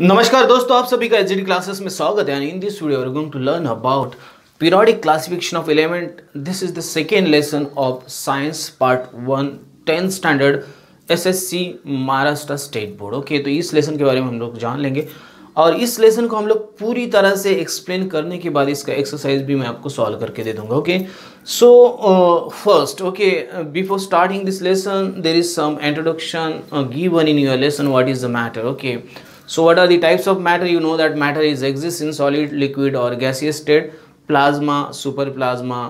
नमस्कार दोस्तों, आप सभी का एच क्लासेस में स्वागत है। In this video going to learn about periodic classification of element. This is the second lesson of science, part 1 10th standard SSC Maharashtra state board okay तो इस लेसन के बारे में हम लोग जान लेंगे। और इस लेसन को हम लोग पूरी तरह से एक्सप्लेन करने के बाद इसका एक्सरसाइज भी मैं आपको सॉल्व करके दे दूँगा okay so first okay before starting this lesson there is some introduction given in your lesson what is the matter okay so what are the types of matter you know that matter is exists in solid liquid or gaseous state plasma super plasma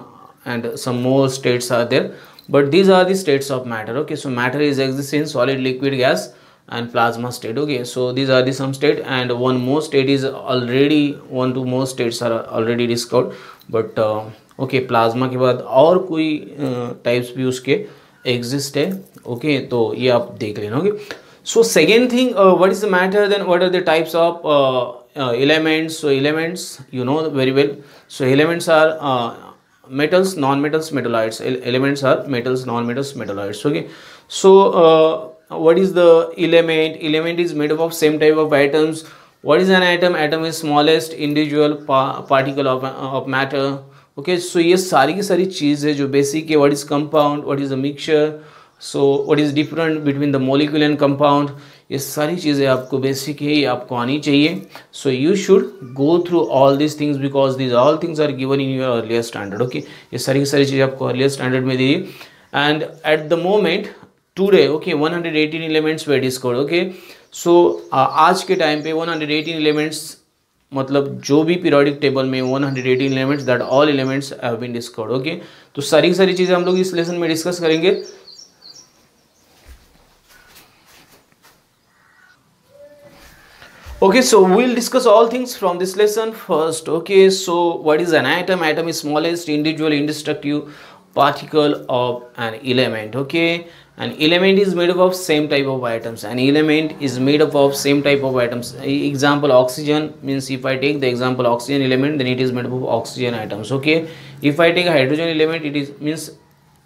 and some more states are there but these are the states of matter okay so matter is exists in solid liquid gas and plasma state okay so these are the some state and one more state is already one two more states are already discovered but uh, okay plasma के बाद और कोई types uh, भी उसके exist है okay okay, तो ये आप देख लेना okay so second thing uh, what is the matter then what are the types of uh, uh, elements so elements you know very well so elements are uh, metals non-metals metalloids elements are metals non-metals metalloids okay so uh, what is the element element is made up of same type of atoms what is an atom atom is smallest individual pa particle of, of matter okay so ये सारी की सारी चीज़ है जो basic है what is compound what is the mixture so what is different between the molecule and compound ये सारी चीज़ें आपको बेसिक है, ये आपको आनी चाहिए। So you should go through all this things because these all things are given in your earlier standard okay ये सारी की सारी चीज़ें आपको अर्लियर स्टैंडर्ड में दी and at the moment today okay 118 elements we discovered okay so आज के time पे 118 एलिमेंट्स मतलब जो भी पीरियोडिक टेबल में 118 elements that all elements have been discovered okay तो सारी सारी चीज़ें हम लोग इस लेसन में डिस्कस करेंगे। Okay so we'll discuss all things from this lesson. First okay so what is an atom atom is smallest individual indestructible particle of an element okay? An element is made up of same type of atoms an element is made up of same type of atoms example oxygen means if i take the example oxygen element then it is made up of oxygen atoms okay? If i take a hydrogen element it is means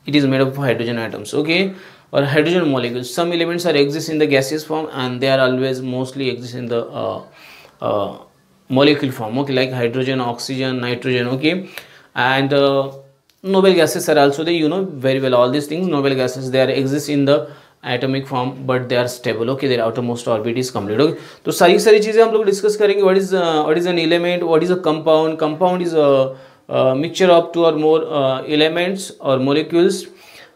it is made up of hydrogen atoms okay or hydrogen molecules some elements are exist in the gaseous form and they are always mostly exist in the uh, uh, molecule form okay like hydrogen oxygen nitrogen okay and uh, noble gases are also there you know very well all these things noble gases they are exist in the atomic form but they are stable okay their outermost orbit is complete okay तो सारी सारी चीज़ें हम लोग discuss करेंगे uh, what is an element what is a compound compound is a, a mixture of two or more uh, elements or molecules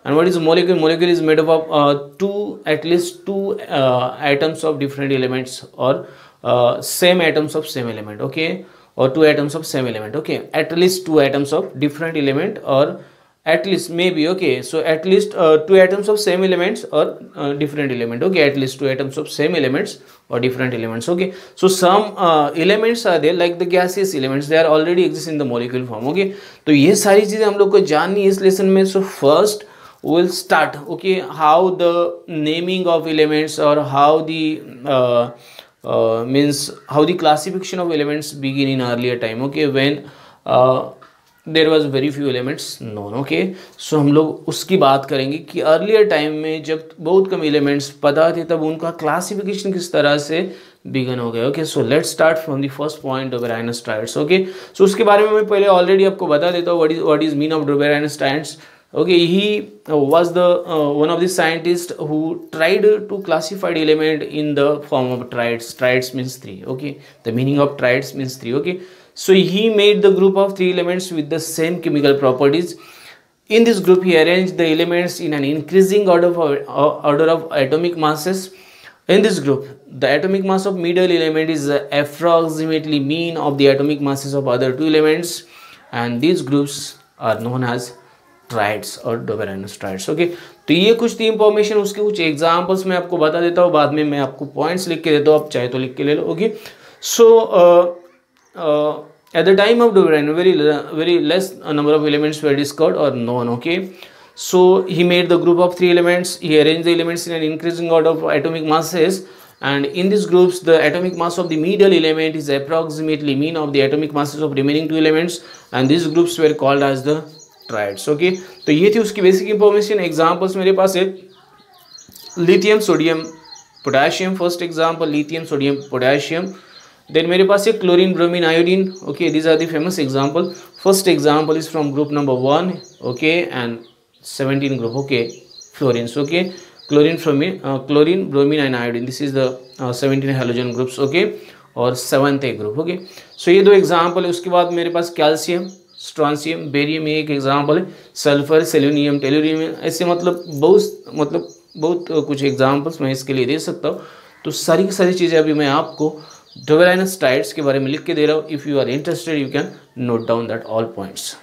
and what is a molecule molecule is made up of uh, two at least two uh, atoms of different elements or uh, same atoms of same element okay or two atoms of same element okay at least two atoms of different element or at least maybe okay so at least uh, two atoms of same elements or uh, different element okay at least two atoms of same elements or different elements okay so some uh, elements are there like the gaseous elements they are already exist in the molecule form okay तो ये सारी चीजें हम लोग को जाननी है इस लेसन में so first we'll start okay how the naming of elements or how the uh, uh, means how the classification of elements begin in earlier time okay when uh, there was very few elements known okay so हम लोग उसकी बात करेंगे कि earlier time में जब बहुत कम elements पता थे तब उनका क्लासिफिकेशन किस तरह से बिगन हो गया okay so let start from the first point Dobereiner's triads okay so उसके बारे में मैं पहले ऑलरेडी आपको बता देता हूँ what is what is mean of Dobereiner's triads okay he uh, was the uh, one of the scientists who tried to classify the element in the form of triads. Triads means three okay? The meaning of triads means three okay? So he made the group of three elements with the same chemical properties. In this group he arranged the elements in an increasing order of uh, order of atomic masses. In this group the atomic mass of middle element is approximately mean of the atomic masses of other two elements. And these groups are known as triads और Dobereiner strides okay तो ये कुछ थी information उसके कुछ examples मैं आपको बता देता हूँ, बाद में मैं आपको पॉइंट्स लिख के देता हूँ, आप चाहे तो लिख के ले लो okay so at the time of Dobereiner very very less number of elements were discovered और known okay so he made the group of three elements he arrange the elements in an increasing order of atomic masses and in this groups the atomic mass of the medial element is approximately mean of the atomic masses of remaining two elements and this groups were called as the triads okay तो ये थी उसकी basic information examples मेरे पास है. Lithium sodium potassium first example lithium sodium potassium then मेरे पास ये chlorine bromine iodine okay these are the famous example first example is from group number one okay and 17 group okay? Fluorines okay? Chlorine bromine uh, chlorine bromine and iodine. This is the uh, 17 halogen groups okay? और seventh A group okay so ये दो example है. उसके बाद मेरे पास calcium strontium, barium एक example है। सल्फ़र सेल्यूनियम टेल्यूरियम ऐसे मतलब बहुत मतलब बहुत कुछ एग्जाम्पल्स मैं इसके लिए दे सकता हूँ। तो सारी की सारी चीज़ें अभी मैं आपको डोवेलाइनस टाइड्स के बारे में लिख के दे रहा हूँ। If you are interested you can note down that all points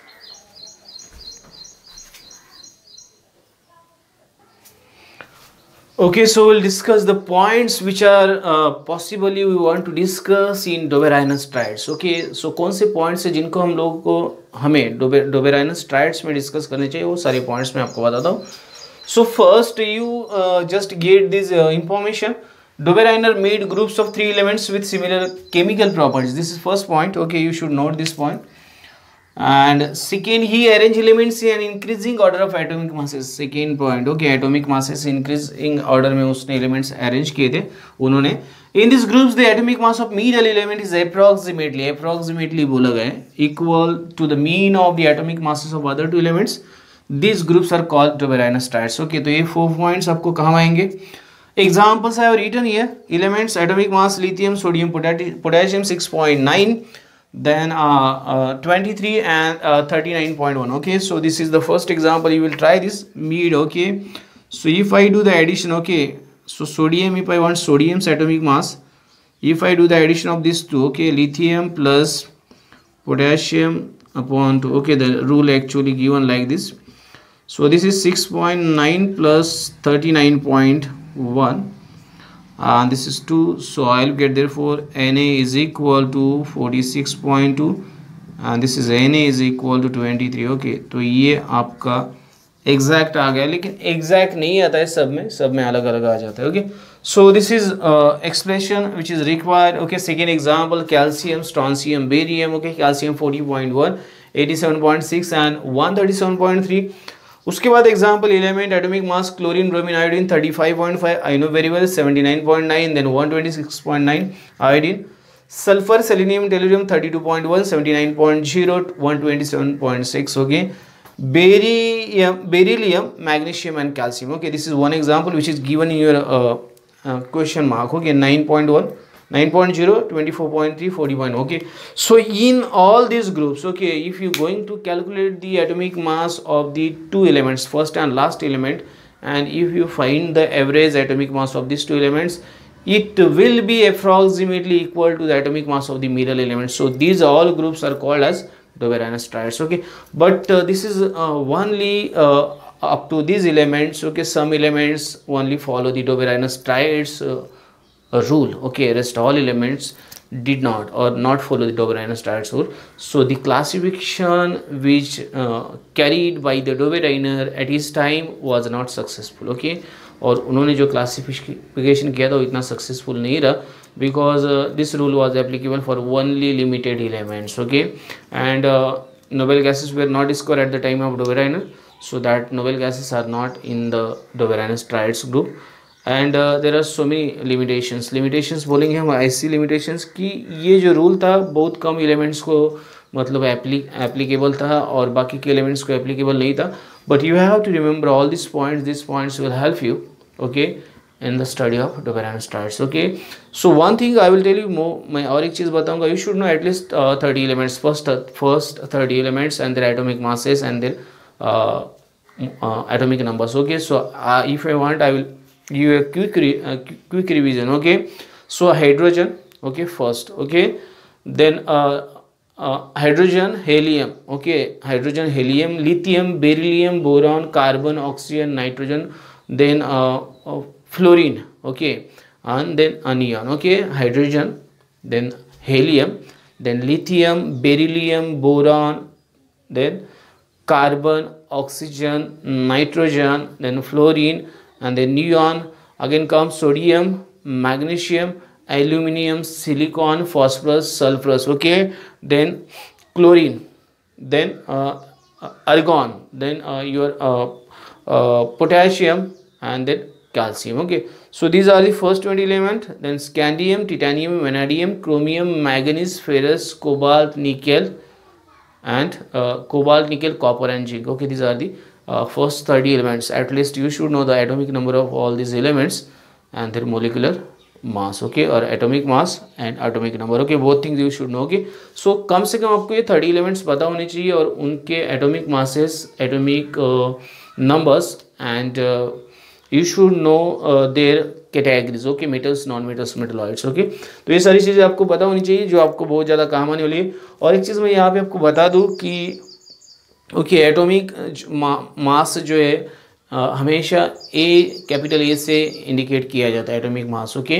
Okay, so we'll discuss the points which are uh, possibly we want to discuss in Dobereiner's triads. Okay, so konse points se jinko hum log ko hume Dobereiner's triads discuss karne chahiye, wo sare points mein aapko bata. So first you uh, just get this uh, information. Dobereiner made groups of three elements with similar chemical properties. This is first point. Okay, you should note this point. And second he arrange elements in increasing order of atomic masses second point okay atomic masses increasing order में उसने elements arrange किए थे उन्होंने in these groups the atomic mass of middle element is approximately approximately बोला गया equal to the mean of the atomic masses of other two elements these groups are called Dobereiner stars okay तो ये four points आपको कहाँ आएँगे examples have written here elements atomic mass lithium sodium potassium 6.9 then uh, uh, 23 and uh, 39.1 okay so this is the first example. You will try this mid okay? So if i do the addition okay so sodium if i want sodium's atomic mass if i do the addition of these two okay lithium plus potassium upon 2 okay the rule actually given like this. So this is 6.9 plus 39.1 and this is 2 so I'll get therefore Na is equal to 46.2 and this is Na is equal to 23 okay तो ये आपका exact आ गया, लेकिन exact नहीं आता है सब में सब में अलग अलग आ जाता है okay so this is expression which is required okay second example calcium strontium barium okay calcium 40.1 87.6 and 137.3 उसके बाद example element atomic mass chlorine bromine iodine 35.5 I know very well 79.9 then 126.9 iodine sulphur selenium tellurium 32.1 79.0 127.6 okay barium beryllium magnesium and calcium okay this is one example which is given in your question mark okay 9.1 9.0 24.3 40.1 okay. So in all these groups okay if you're going to calculate the atomic mass of the two elements first and last element and if you find the average atomic mass of these two elements it will be approximately equal to the atomic mass of the middle element. So these all groups are called as Dobereiner triads okay. But uh, this is uh, only uh, up to these elements okay. Some elements only follow the Dobereiner triads uh, a rule. Okay rest all elements did not or not follow the Dobereiner's triad rule so the classification which uh, carried by the Dobereiner at his time was not successful. Okay? और उन्होंने जो classification किया था वो इतना successful नहीं रहा because this rule was applicable for only limited elements okay and noble gases were not score at the time of Dobereiner so that noble gases are not in the Dobereiner's triads group. And there are so many limitations limitations बोलेंगे हम, ऐसी limitations कि ये जो rule था, बहुत कम elements को मतलब एप्ली एप्लीकेबल था और बाकी के एलिमेंट्स को एप्लीकेबल नहीं था. But you have to remember all this points this points will help you okay in the study of Dobereiner stars okay so one thing I will tell you मो मैं और एक चीज़ बताऊँगा. You should know at least thirty elements first first thirty elements and their atomic masses and their atomic numbers, okay? So if I i I i give a quick re, uh, quick revision okay so hydrogen okay first okay then uh, uh, hydrogen helium okay hydrogen helium lithium beryllium boron carbon oxygen nitrogen then uh, uh, fluorine okay and then anion okay hydrogen then helium then lithium beryllium boron then carbon oxygen nitrogen then fluorine and then neon again comes sodium magnesium aluminium silicon phosphorus sulfurous okay? Then chlorine then uh, argon then uh, your uh, uh, potassium and then calcium okay? So these are the first 20 element then scandium titanium vanadium chromium manganese ferrous cobalt nickel and uh, cobalt nickel copper and zinc okay? These are the uh, first 30 elements. At least you should know the atomic number of all these elements and their molecular mass okay और atomic mass and atomic number okay बहुत things you should know okay so कम से कम आपको ये thirty इलेवेंट्स पता होने चाहिए और उनके atomic masses atomic numbers and you should know their categories okay metals non metals metalloids okay तो ये सारी चीज़ें आपको पता होनी चाहिए जो आपको बहुत ज़्यादा काम आने वाली है। और एक चीज़ मैं यहाँ पर आपको बता दूँ कि ओके एटॉमिक मास जो है आ, हमेशा ए कैपिटल ए से इंडिकेट किया जाता है atomic mass okay?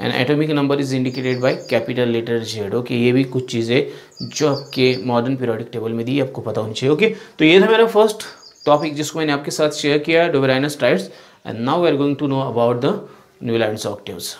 And atomic number is indicated by capital letter Z okay? ये भी कुछ चीज़ें जो आपके मॉडर्न पीरियोडिक टेबल में दी आपको पता होनी चाहिए ओके? तो ये था मेरा फ़र्स्ट टॉपिक जिसको मैंने आपके साथ शेयर किया Dobereiner's triads and now we are going to know about the Newlands octaves.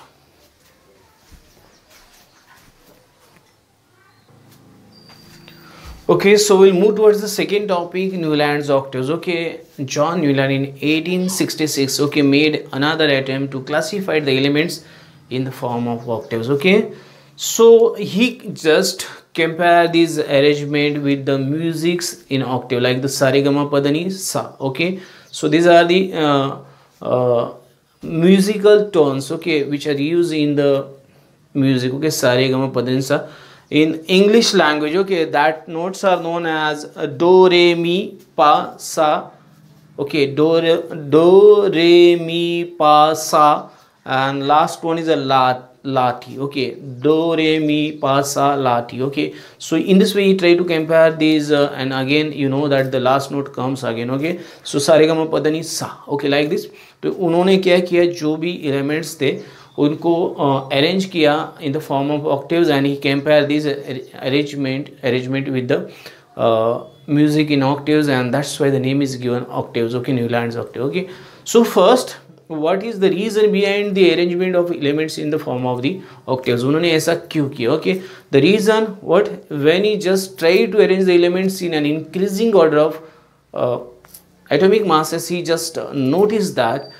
Okay, so we'll move towards the second topic, Newlands octaves. Okay, John Newland in 1866, okay, made another attempt to classify the elements in the form of octaves. Okay, so he just compare this arrangement with the musics in octave, like the Sarigama Padani Sa. Okay, so these are the uh, uh, musical tones okay which are used in the music okay sare gama padansa in english language okay that notes are known as do re mi pa sa okay do re, do re mi pa sa and last one is a la lati okay do re mi pa sa lati okay so in this way you try to compare these uh, and again you know that the last note comes again okay so sare gama padani sa okay like this तो उन्होंने क्या किया जो भी elements थे उनको arrange uh, किया in the form of octaves and he compare this arrangement arrangement with the music in octaves and that's why the name is given octave okay Newland octave okay so first what is the reason behind the arrangement of elements in the form of the octave उन्होंने ऐसा क्यों किया okay the reason what when he just try to arrange the elements in an increasing order of atomic masses he just notice that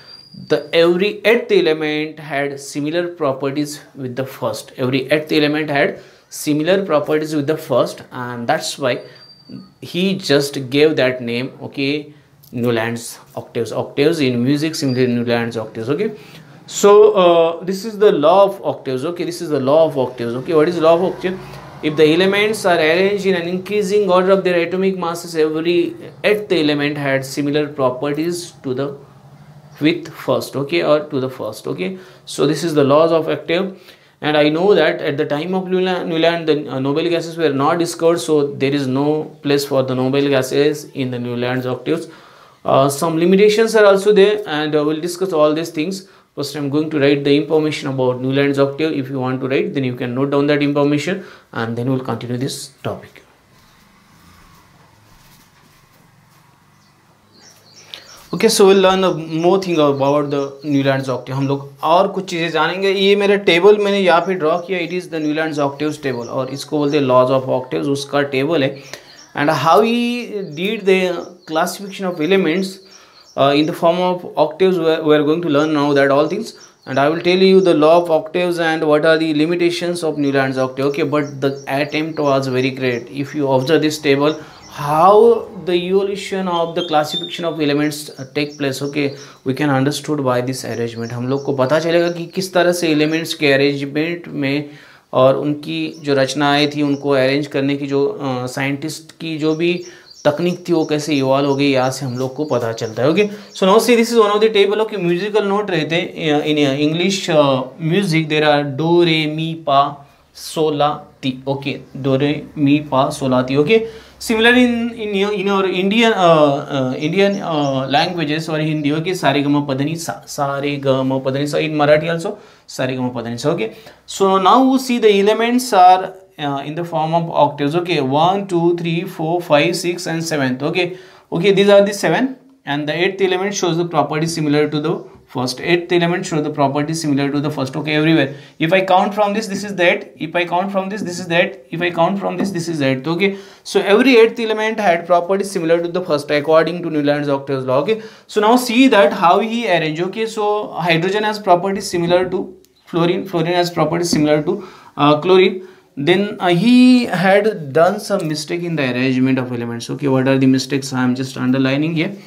the every eighth element had similar properties with the first. Every eighth element had similar properties with the first and that's why he just gave that name okay newlands octaves. Octaves in music similar newlands octaves okay? So uh, this is the law of octaves okay? This is the law of octaves okay? What is law of octave? If the elements are arranged in an increasing order of their atomic masses, every eighth element had similar properties to the with first, okay, or to the first, okay. So this is the laws of octave and I know that at the time of Newland, the uh, noble gases were not discovered, so there is no place for the noble gases in the Newlands octaves. Uh, some limitations are also there and uh, we'll discuss all these things First, I'm going to write the information about Newlands octave. If you want to write, then you can note down that information and then we'll continue this topic. Okay so will learn more thing about the new Newland octave हम लोग और कुछ चीज़ें जानेंगे। ये मेरे table मैंने यहाँ पे ड्रॉ किया। It is the new Newland octaves table और इसको बोलते हैं लॉज ऑफ़ ऑक्टिव उसका टेबल है। And how he did the classification of elements in the form of octave we are going to learn now that all things and I will tell you the law of octave and what are the limitations of Newland octave okay but the attempt was very great if you observe this table how the evolution of the classification of elements uh, take place okay we can understood by this arrangement. हम लोग को पता चलेगा कि किस तरह से elements के arrangement में और उनकी जो रचनाएँ थी उनको अरेंज करने की जो साइंटिस्ट uh, की जो भी तकनीक थी वो कैसे इवॉल्व हो गई यहाँ से हम लोग को पता चलता है okay so no see this is one of the table of musical note रहते हैं in English music there are do re mi पा sol la ti okay dough re mi पा sol la ti okay similar in in in और Indian Indian languages और Hindi okay सारे गम पदनी सा सारे गम पदनी सा इन मराठी ऑल्सो सारे गम पदनी सा okay so now see the elements are in the form of octaves okay one two three four five six and seventh okay okay these are the seventh and the eighth element shows the property similar to the first. Eighth element show the property similar to the first. Okay everywhere. If i count from this this is that. If i count from this this is that. If i count from this this is that. Okay. So every eighth element had properties similar to the first according to newland's octaves law. Okay. So now see that how he arrange okay. So hydrogen has properties similar to fluorine. Fluorine has properties similar to uh, chlorine. Then uh, he had done some mistake in the arrangement of elements. Okay. What are the mistakes? I am just underlining here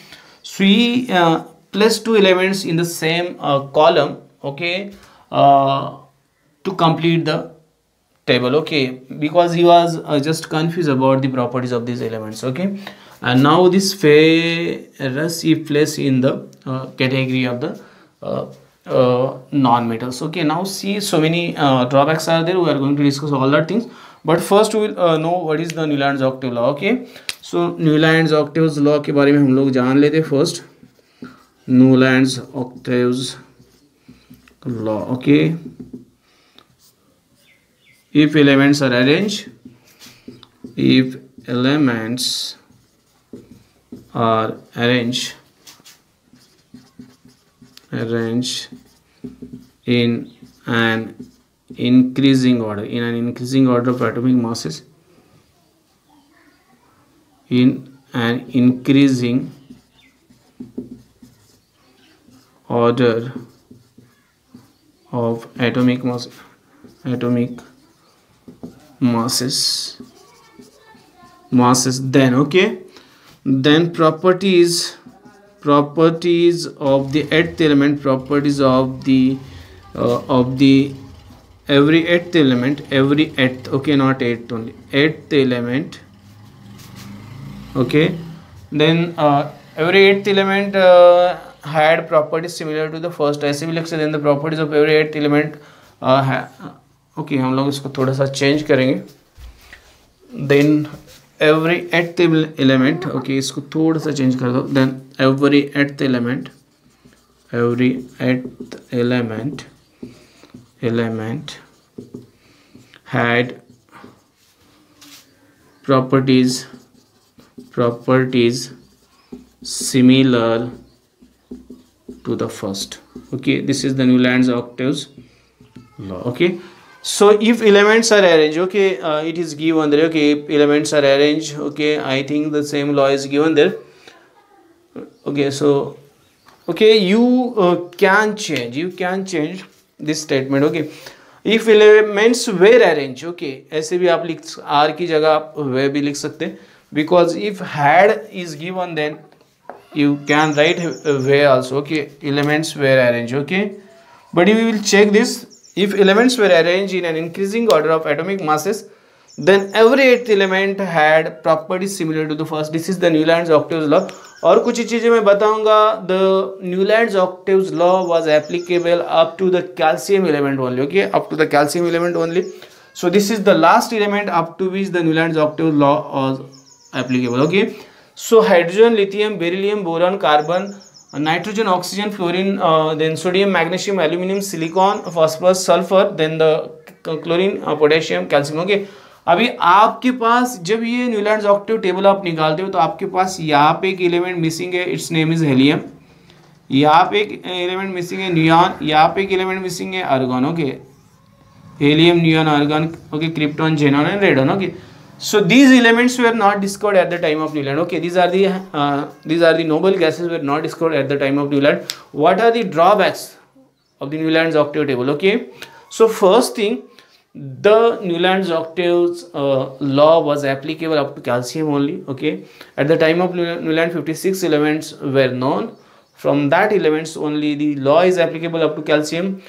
so he uh, two elements in the same uh, column okay uh, to complete the table okay because he was uh, just confused about the properties of these elements okay. And now this ferrous he placed in the uh, category of the uh, non-metals okay. Now see so many drawbacks are there. We are going to discuss all that things. But first we will know what is the Newland's octave law okay so Newland octaves law के बारे में हम लोग जान लेते first Newland octave law okay if elements are arrange if elements are arrange arrange in an increasing order in an increasing order of atomic masses in an increasing order of atomic mass atomic masses masses then okay? Then properties properties of the eighth element properties of the uh, of the every eighth element every eighth okay not eighth only eighth element okay then uh, every eighth element uh, had properties similar to the first ऐसे भी लिख सकते then the properties of every eighth element uh, okay हम लोग इसको थोड़ा सा change करेंगे then every eighth element okay इसको थोड़ा सा change कर दो then every eighth element every eighth element element had properties properties similar to the first okay this is the newland's octaves law okay so if elements are arranged okay uh, it is given there okay if elements are arranged okay i think the same law is given there okay so okay you uh, can change you can change this statement okay if elements were arranged okay ऐसे भी आप लिख are की जगह आप वे भी लिख सकते हैं because if had is given then you can write where also okay elements were arranged okay but we will check this if elements were arranged in an increasing order of atomic masses then every eighth element had properties similar to the first this is the newland's octaves law और कुछ चीज़ें मैं बताऊँगा the Newlands octaves law was applicable up to the calcium element only okay up to the calcium element only so this is the last element up to which the Newland's octave law applicable okay so hydrogen lithium beryllium boron carbon nitrogen oxygen fluorine then sodium magnesium aluminium silicon phosphorus sulphur then the chlorine potassium calcium okay अभी आपके पास जब ये Newland octave table आप निकालते हो तो आपके पास यहाँ पे एक एलिमेंट मिसिंग है इट्स नेम इज़ हेलियम यहाँ पे एक uh, एलिमेंट मिसिंग है न्यून यहाँ पे एक एलिमेंट मिसिंग है argon okay helium neon argon okay krypton xenon and radon okay okay? So these elements were not discovered at the time of Newland. Okay these are the uh, these are the noble gases were not discovered at the time of Newland. What are the drawbacks of the Newland's octave table? Okay so first thing the Newland's octaves uh, law was applicable up to calcium only. Okay at the time of Newland 56 elements were known. From that elements only the law is applicable up to calcium.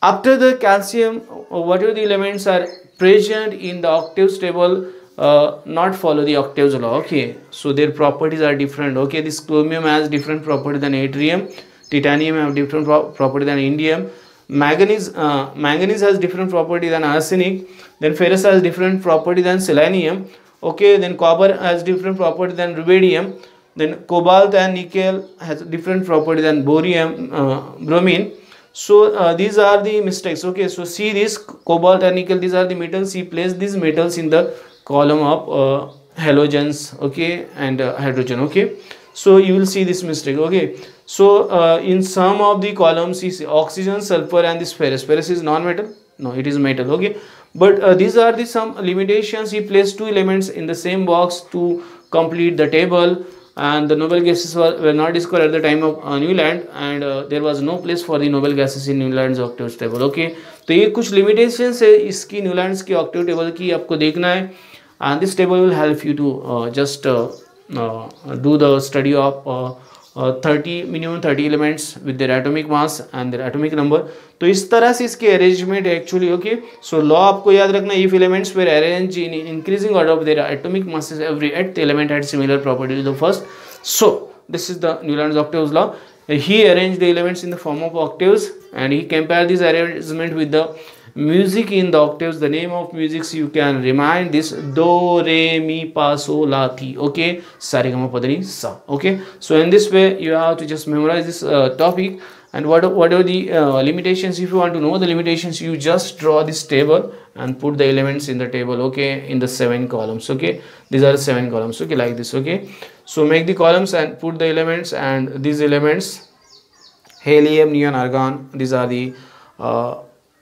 After the calcium uh, whatever the elements are present in the octaves table uh, not follow the octaves law. Okay. So their properties are different. Okay. This chromium has different property than yttrium titanium have different pro property than indium. Manganese uh, manganese has different property than arsenic. Then ferrous has different property than selenium. Okay. Then copper has different property than rubidium. Then cobalt and nickel has different property than borium uh, bromine. So uh, these are the mistakes. Okay. So see this cobalt and nickel these are the metals he placed these metals in the column of uh, halogens okay and uh, hydrogen okay so you will see this mistake okay so uh, in some of the columns is oxygen sulfur and this ferrous ferrous is non-metal no it is metal okay but uh, these are the some limitations he placed two elements in the same box to complete the table and the noble gases were, were not discovered at the time of uh, Newland and uh, there was no place for the noble gases in Newland's octave table okay तो ये कुछ limitations है इसकी Newland's की octave table की आपको देखना है and this table will help you to uh, just uh, uh, do the study of uh, thirty minimum thirty elements with there atomic mass and their atomic number तो इस तरह से इसके arrangement actually okay so law आपको याद रखना if elements were arrange in increasing order of there atomic masses every at the element had similar property the first so this is the Newland's octaves law he arranged the elements in the form of octaves and he compared this arrangement with the music in the octaves the name of music you can remind this do re mi fa so la ti. Okay? Sarigama padani sa. Okay? So in this way you have to just memorize this uh, topic. And what what are the uh, limitations? If you want to know the limitations you just draw this table and put the elements in the table okay? In the seven columns okay? These are seven columns okay? Like this okay? So make the columns and put the elements and these elements helium neon argon these are the uh,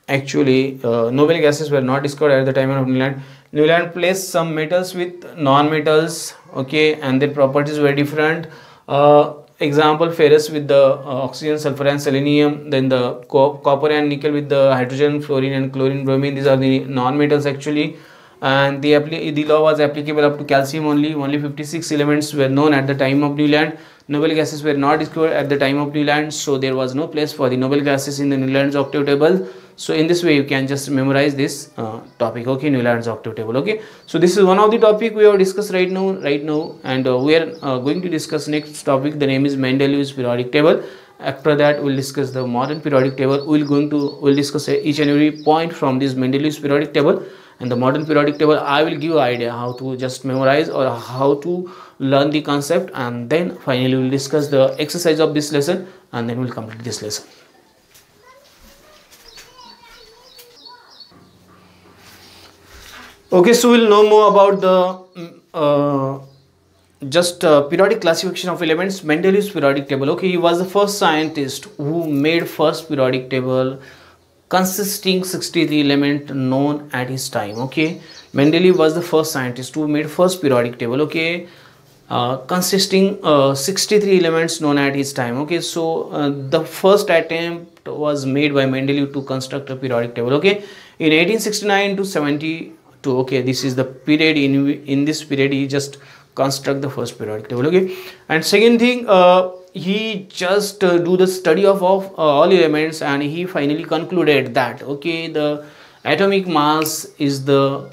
actually uh, noble gases were not discovered at the time of Newland. Newland placed some metals with non-metals, okay, and their properties were different. Uh, example, ferrous with the uh, oxygen, sulfur and selenium, then the co copper and nickel with the hydrogen, fluorine and chlorine, bromine, these are the non-metals actually. And the, the law was applicable up to calcium only, only 56 elements were known at the time of Newland noble gases were not discovered at the time of Newland so there was no place for the noble gases in the Newland's octave table. So in this way you can just memorize this uh, topic okay Newland's octave table okay? So this is one of the topic we have discussed right now right now and uh, we are uh, going to discuss next topic. The name is Mendeleev's periodic table. After that we'll discuss the modern periodic table. We'll going to we'll discuss each and every point from this Mendeleev's periodic table and the modern periodic table i will give idea how to just memorize or how to learn the concept and then finally we'll discuss the exercise of this lesson and then we'll complete this lesson. Okay so we'll know more about the uh, just uh, periodic classification of elements. Mendeleev's periodic table. Okay he was the first scientist who made first periodic table consisting 63 element known at his time okay? Mendeleev was the first scientist who made first periodic table okay? Uh, consisting uh, 63 elements known at his time okay? So uh, the first attempt was made by mendeleev to construct a periodic table okay? In 1869 to 72 okay? This is the period in in this period he just construct the first periodic table okay? And second thing uh, he just uh, do the study of, of uh, all elements and he finally concluded that okay the atomic mass is the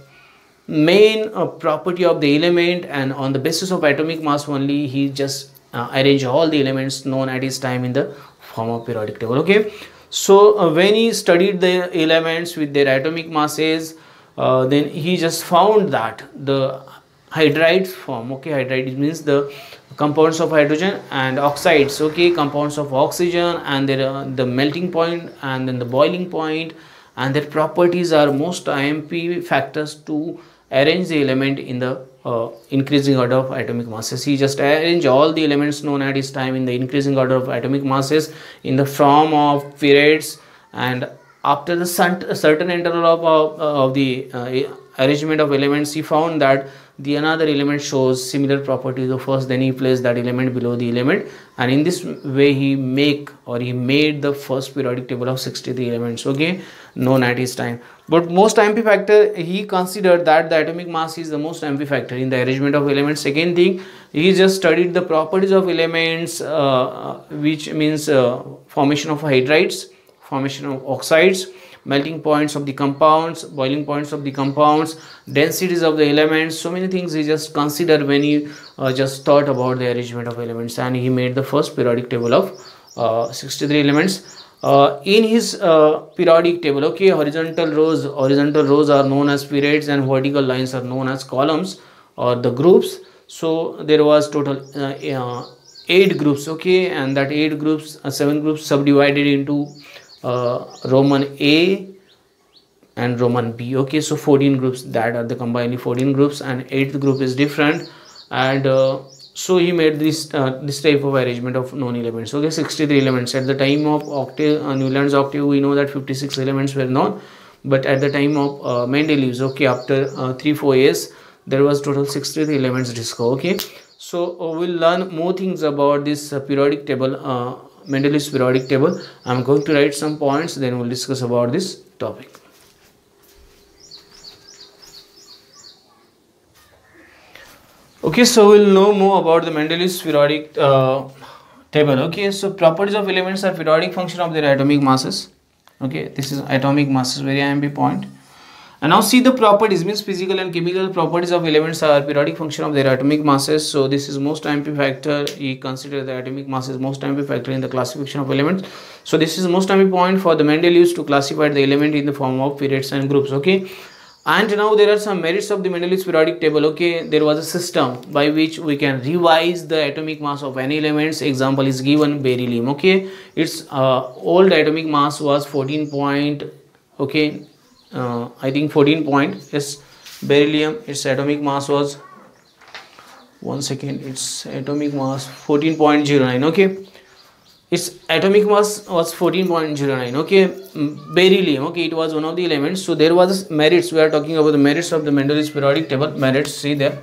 main uh, property of the element and on the basis of atomic mass only he just uh, arrange all the elements known at his time in the form of periodic table okay? So uh, when he studied the elements with their atomic masses uh, then he just found that the hydrides form okay hydride means the compounds of hydrogen and oxides okay? Compounds of oxygen and their uh, the melting point and then the boiling point and their properties are most IMP factors to arrange the element in the uh, increasing order of atomic masses. He just arrange all the elements known at his time in the increasing order of atomic masses in the form of periods and after the certain interval of, of, of the uh, arrangement of elements he found that the another element shows similar properties of first then he placed that element below the element. And in this way he make or he made the first periodic table of 63 elements. Okay? Known at his time. But most MP factor he considered that the atomic mass is the most MP factor in the arrangement of elements. Second thing he just studied the properties of elements uh, which means uh, formation of hydrides formation of oxides melting points of the compounds boiling points of the compounds densities of the elements. So many things he just considered when he uh, just thought about the arrangement of elements. And he made the first periodic table of uh, 63 elements. Uh, in his uh, periodic table okay horizontal rows horizontal rows are known as periods and vertical lines are known as columns or the groups. So there was total uh, uh, eight groups okay and that eight groups seven groups subdivided into uh, roman a and roman b. Okay so 14 groups that are the combined 14 groups and eighth group is different. And uh, so he made this uh, this type of arrangement of known elements. Okay 63 elements. At the time of octave uh, newland's octave we know that 56 elements were known. But at the time of uh, mendeleev's okay after uh, 3 4 years there was total 63 elements discovered. Okay so uh, we'll learn more things about this uh, periodic table uh, mendeleev's periodic table i'm going to write some points then we'll discuss about this topic. Okay so we'll know more about the Mendeleev's periodic uh, table. Okay so properties of elements are periodic function of their atomic masses. Okay this is atomic masses very IMP point and now see the properties means physical and chemical properties of elements are periodic function of their atomic masses. So this is most IMP factor he consider the atomic mass is most IMP factor in the classification of elements. So this is most IMP point for the Mendeleev's to classify the element in the form of periods and groups okay? And now there are some merits of the Mendeleev's periodic table okay? There was a system by which we can revise the atomic mass of any elements. Example is given beryllium okay? Its uh, old atomic mass was 14 point okay uh, i think 14 point. Yes beryllium its atomic mass was one second its atomic mass 14.09 okay? Its atomic mass was 14.09 okay? Beryllium okay it was one of the elements. So there was merits. We are talking about the merits of the Mendeleev's periodic table. Merits see there.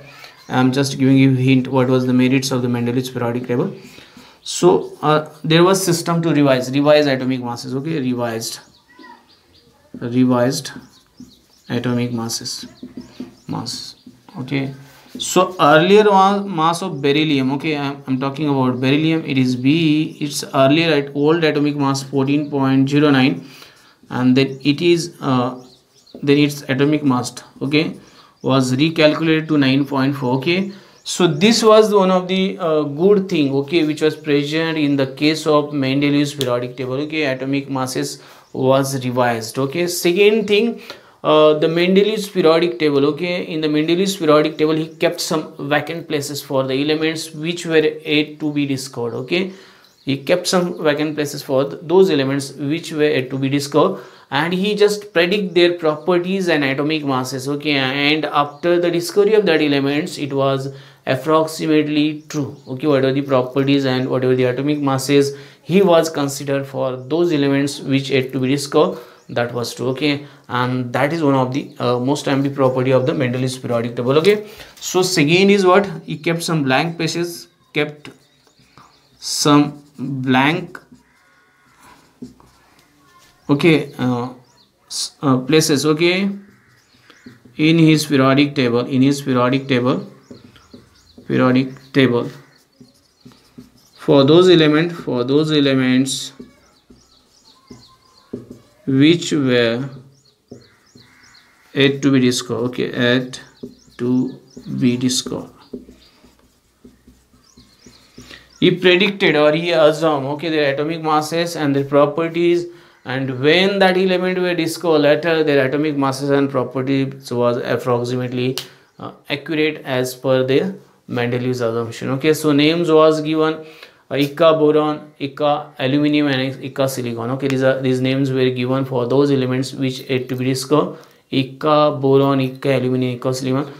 I'm just giving you hint what was the merits of the Mendeleev's periodic table. So uh, there was system to revise revise atomic masses okay? Revised revised atomic masses. Mass. Okay. So earlier mass of beryllium okay I'm, I'm, talking about beryllium. It is b. It's earlier at old atomic mass 14.09 and then it is uh, then its atomic mass okay was recalculated to 9.4 okay. So this was one of the uh, good thing okay which was present in the case of Mendeleev's periodic table okay atomic masses was revised okay? Second thing uh, the Mendeleev's periodic table okay? In the Mendeleev's periodic table he kept some vacant places for the elements which were yet to be discovered okay? He kept some vacant places for those elements which were yet to be discovered and he just predict their properties and atomic masses okay? And after the discovery of that elements it was approximately true okay? What are the properties and whatever the atomic masses he was considered for those elements which yet to be discovered that was true okay? And that is one of the uh, most IMP property of the Mendeleev's periodic table okay? So second is what? He kept some blank spaces kept some blank okay uh, uh, places okay? In his periodic table in his periodic table periodic table for those element for those elements which were yet to be discovered okay yet to be discovered. He predicted or he assumed okay their atomic masses and their properties and when that element were discovered later their atomic masses and properties was approximately uh, accurate as per the Mendeleev's assumption okay. So names was given Eka boron, Eka aluminum and Eka silicon. Okay, these are these names were given for those elements which had to be discovered. Eka boron, Eka aluminum, Eka silicon.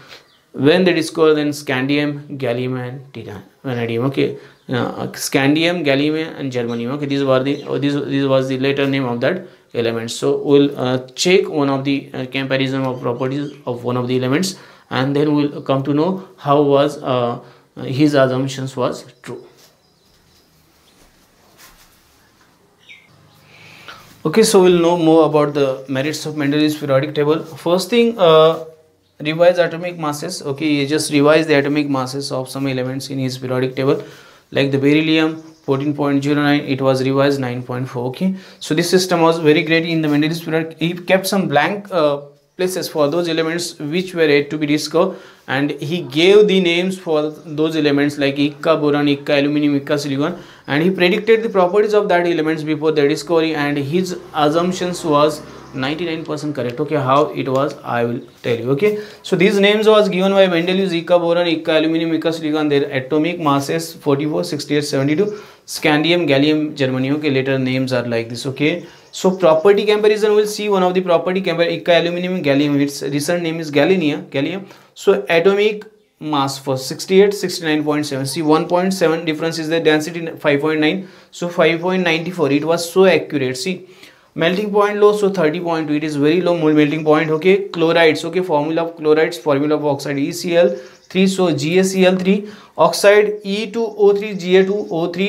When they discovered then scandium, gallium and titanium, vanadium. Okay, uh, scandium, gallium and germanium. Okay, these were the oh, this this was the later name of that element. So we'll uh, check one of the uh, comparison of properties of one of the elements and then we'll come to know how was uh, his assumptions was true. Okay so we'll know more about the merits of Mendeleev's periodic table. First thing uh, revise atomic masses. Okay he just revise the atomic masses of some elements in his periodic table like the beryllium 14.09 it was revised 9.4 okay? So this system was very great in the Mendeleev's periodic. He kept some blank uh, places for those elements which were yet to be discovered. And he gave the names for those elements like Eka boron, Eka aluminum, Eka silicon. And he predicted the properties of that elements before the discovery. And his assumptions was 99% correct. Okay how it was I will tell you. Okay? So these names was given by Mendeleev Eka boron, Eka aluminum, Eka silicon. Their atomic masses 44, 68, 72 scandium, gallium, germanium okay later names are like this. Okay so property comparison we'll see one of the property comparison aluminum gallium its recent name is gallium gallium so atomic mass for 68 69.7 see 1.7 difference is the density 5.9 so 5.94 it was so accurate see melting point low so 30.2 it is very low melting point okay chlorides okay formula of chlorides formula of oxide ECl three so G A C L three oxide E two O three G A two O three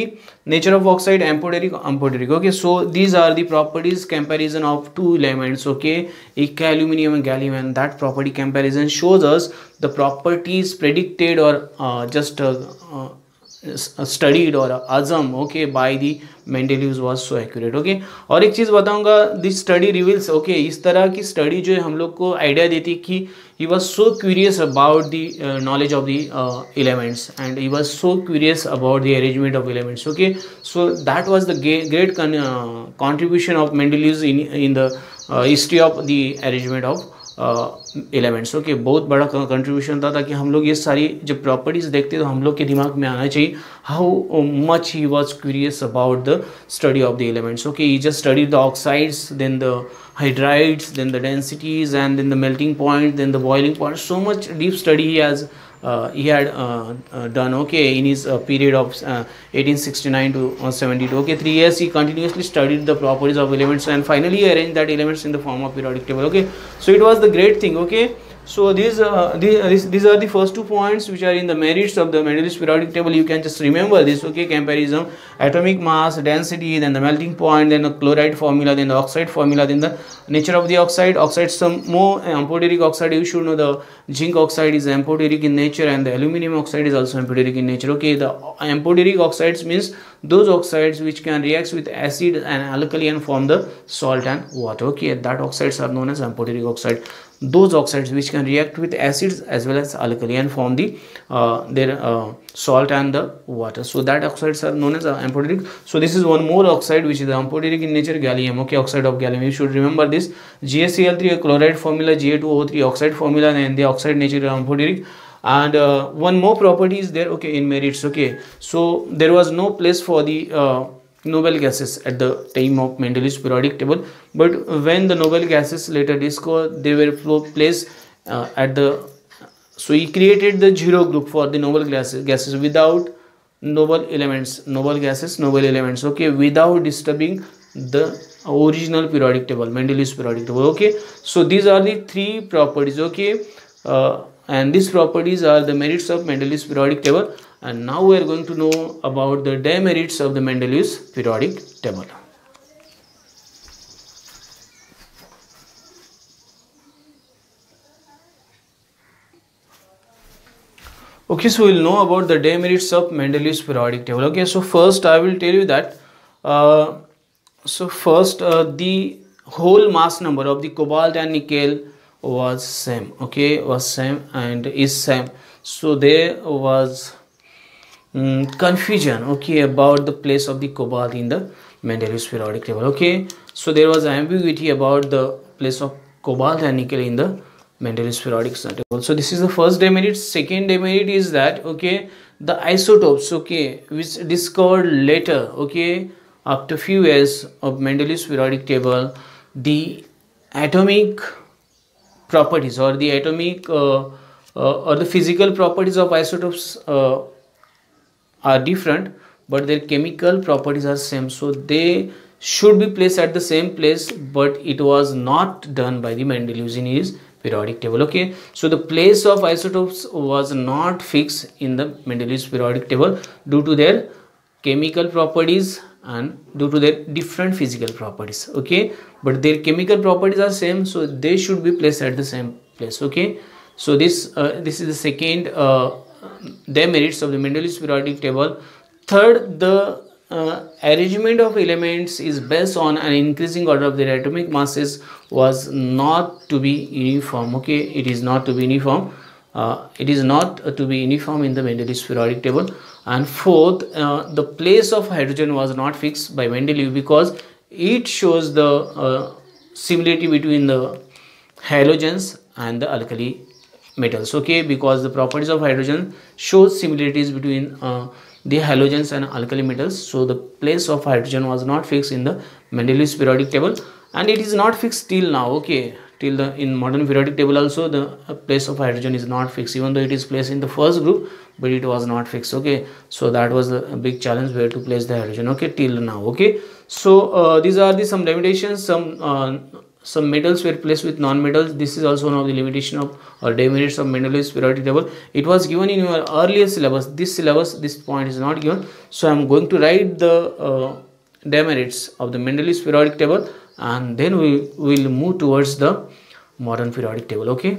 nature of oxide amphoteric amphoteric okay so these are the properties comparison of two elements okay eka aluminium and gallium and that property comparison shows us the properties predicted और just studied और अजम okay by the Mendeleev's was so accurate okay और एक चीज़ बताऊँगा this study reveals okay इस तरह की स्टडी जो है हम लोग को आइडिया देती है कि he was so curious about the uh, knowledge of the uh, elements and he was so curious about the arrangement of elements okay? So that was the great con uh, contribution of Mendeleev in in the uh, history of the arrangement of elements okay बहुत बड़ा contribution था ताकि हम लोग ये सारी जब properties देखते तो हम लोग के दिमाग में आना चाहिए how much he was curious about the study of the elements okay he just study the oxides then the hydrides then the densities and then the melting point then the boiling point so much deep study uh, he had uh, uh, done okay in his uh, period of 1869 to 72 okay three years he continuously studied the properties of elements and finally arranged that elements in the form of periodic table. Okay so it was the great thing okay so these, uh, these, these are the first two points which are in the merits of the Mendeleev's periodic table. You can just remember this, okay, comparison, atomic mass, density, then the melting point, then the chloride formula, then the oxide formula, then the nature of the oxide. Oxide, some more amphoteric oxide, you should know the zinc oxide is amphoteric in nature and the aluminum oxide is also amphoteric in nature. Okay, the amphoteric oxides means those oxides which can react with acid and alkali and form the salt and water. Okay, that oxides are known as amphoteric oxide those oxides which can react with acids as well as alkali and form the uh, their uh, salt and the water. So that oxides are known as amphoteric. So this is one more oxide which is amphoteric in nature gallium. Okay oxide of gallium. You should remember this. GaCl3 chloride formula Ga2O3 oxide formula and the oxide nature amphoteric. And uh, one more property is there. Okay in merits. Okay so there was no place for the uh, noble gases at the time of Mendeleev's periodic table but when the noble gases later discovered they were placed uh, at the so he created the zero group for the noble gases, gases without noble elements noble gases noble elements okay without disturbing the original periodic table Mendeleev's periodic table okay. So these are the three properties okay uh, and these properties are the merits of Mendeleev's periodic table and now we are going to know about the demerits of the Mendeleev's periodic table. Okay, so we'll know about the demerits of Mendeleev's periodic table. Okay, so first I will tell you that uh, so first uh, the whole mass number of the cobalt and nickel was same okay was same and is same so there was um, confusion okay about the place of the cobalt in the Mendeleev's periodic table okay. So there was ambiguity about the place of cobalt and nickel in the Mendeleev's periodic table. So this is the first demerit. Second demerit is that okay the isotopes okay which discovered later okay after few years of Mendeleev's periodic table the atomic properties or the atomic uh, uh, or the physical properties of isotopes uh, are different but their chemical properties are same. So they should be placed at the same place but it was not done by the Mendeleev in his periodic table okay? So the place of isotopes was not fixed in the Mendeleev's periodic table due to their chemical properties and due to their different physical properties okay? But their chemical properties are same so they should be placed at the same place okay? So this uh, this is the second uh, demerits of the Mendeleev's periodic table. Third, the uh, arrangement of elements is based on an increasing order of their atomic masses was not to be uniform. Okay, it is not to be uniform. Uh, it is not to be uniform in the Mendeleev's periodic table. And fourth, uh, the place of hydrogen was not fixed by Mendeleev because it shows the uh, similarity between the halogens and the alkali metals okay? Because the properties of hydrogen shows similarities between uh, the halogens and alkali metals. So the place of hydrogen was not fixed in the Mendeleev's periodic table and it is not fixed till now okay? Till the in modern periodic table also the place of hydrogen is not fixed even though it is placed in the first group but it was not fixed okay? So that was a big challenge where to place the hydrogen okay? Till now okay? So uh, these are the some limitations some uh, some metals were placed with non-metals this is also one of the limitation of or demerits of Mendeleev's periodic table. It was given in your earlier syllabus. This syllabus this point is not given. So i'm going to write the uh, demerits of the Mendeleev's periodic table and then we will move towards the modern periodic table okay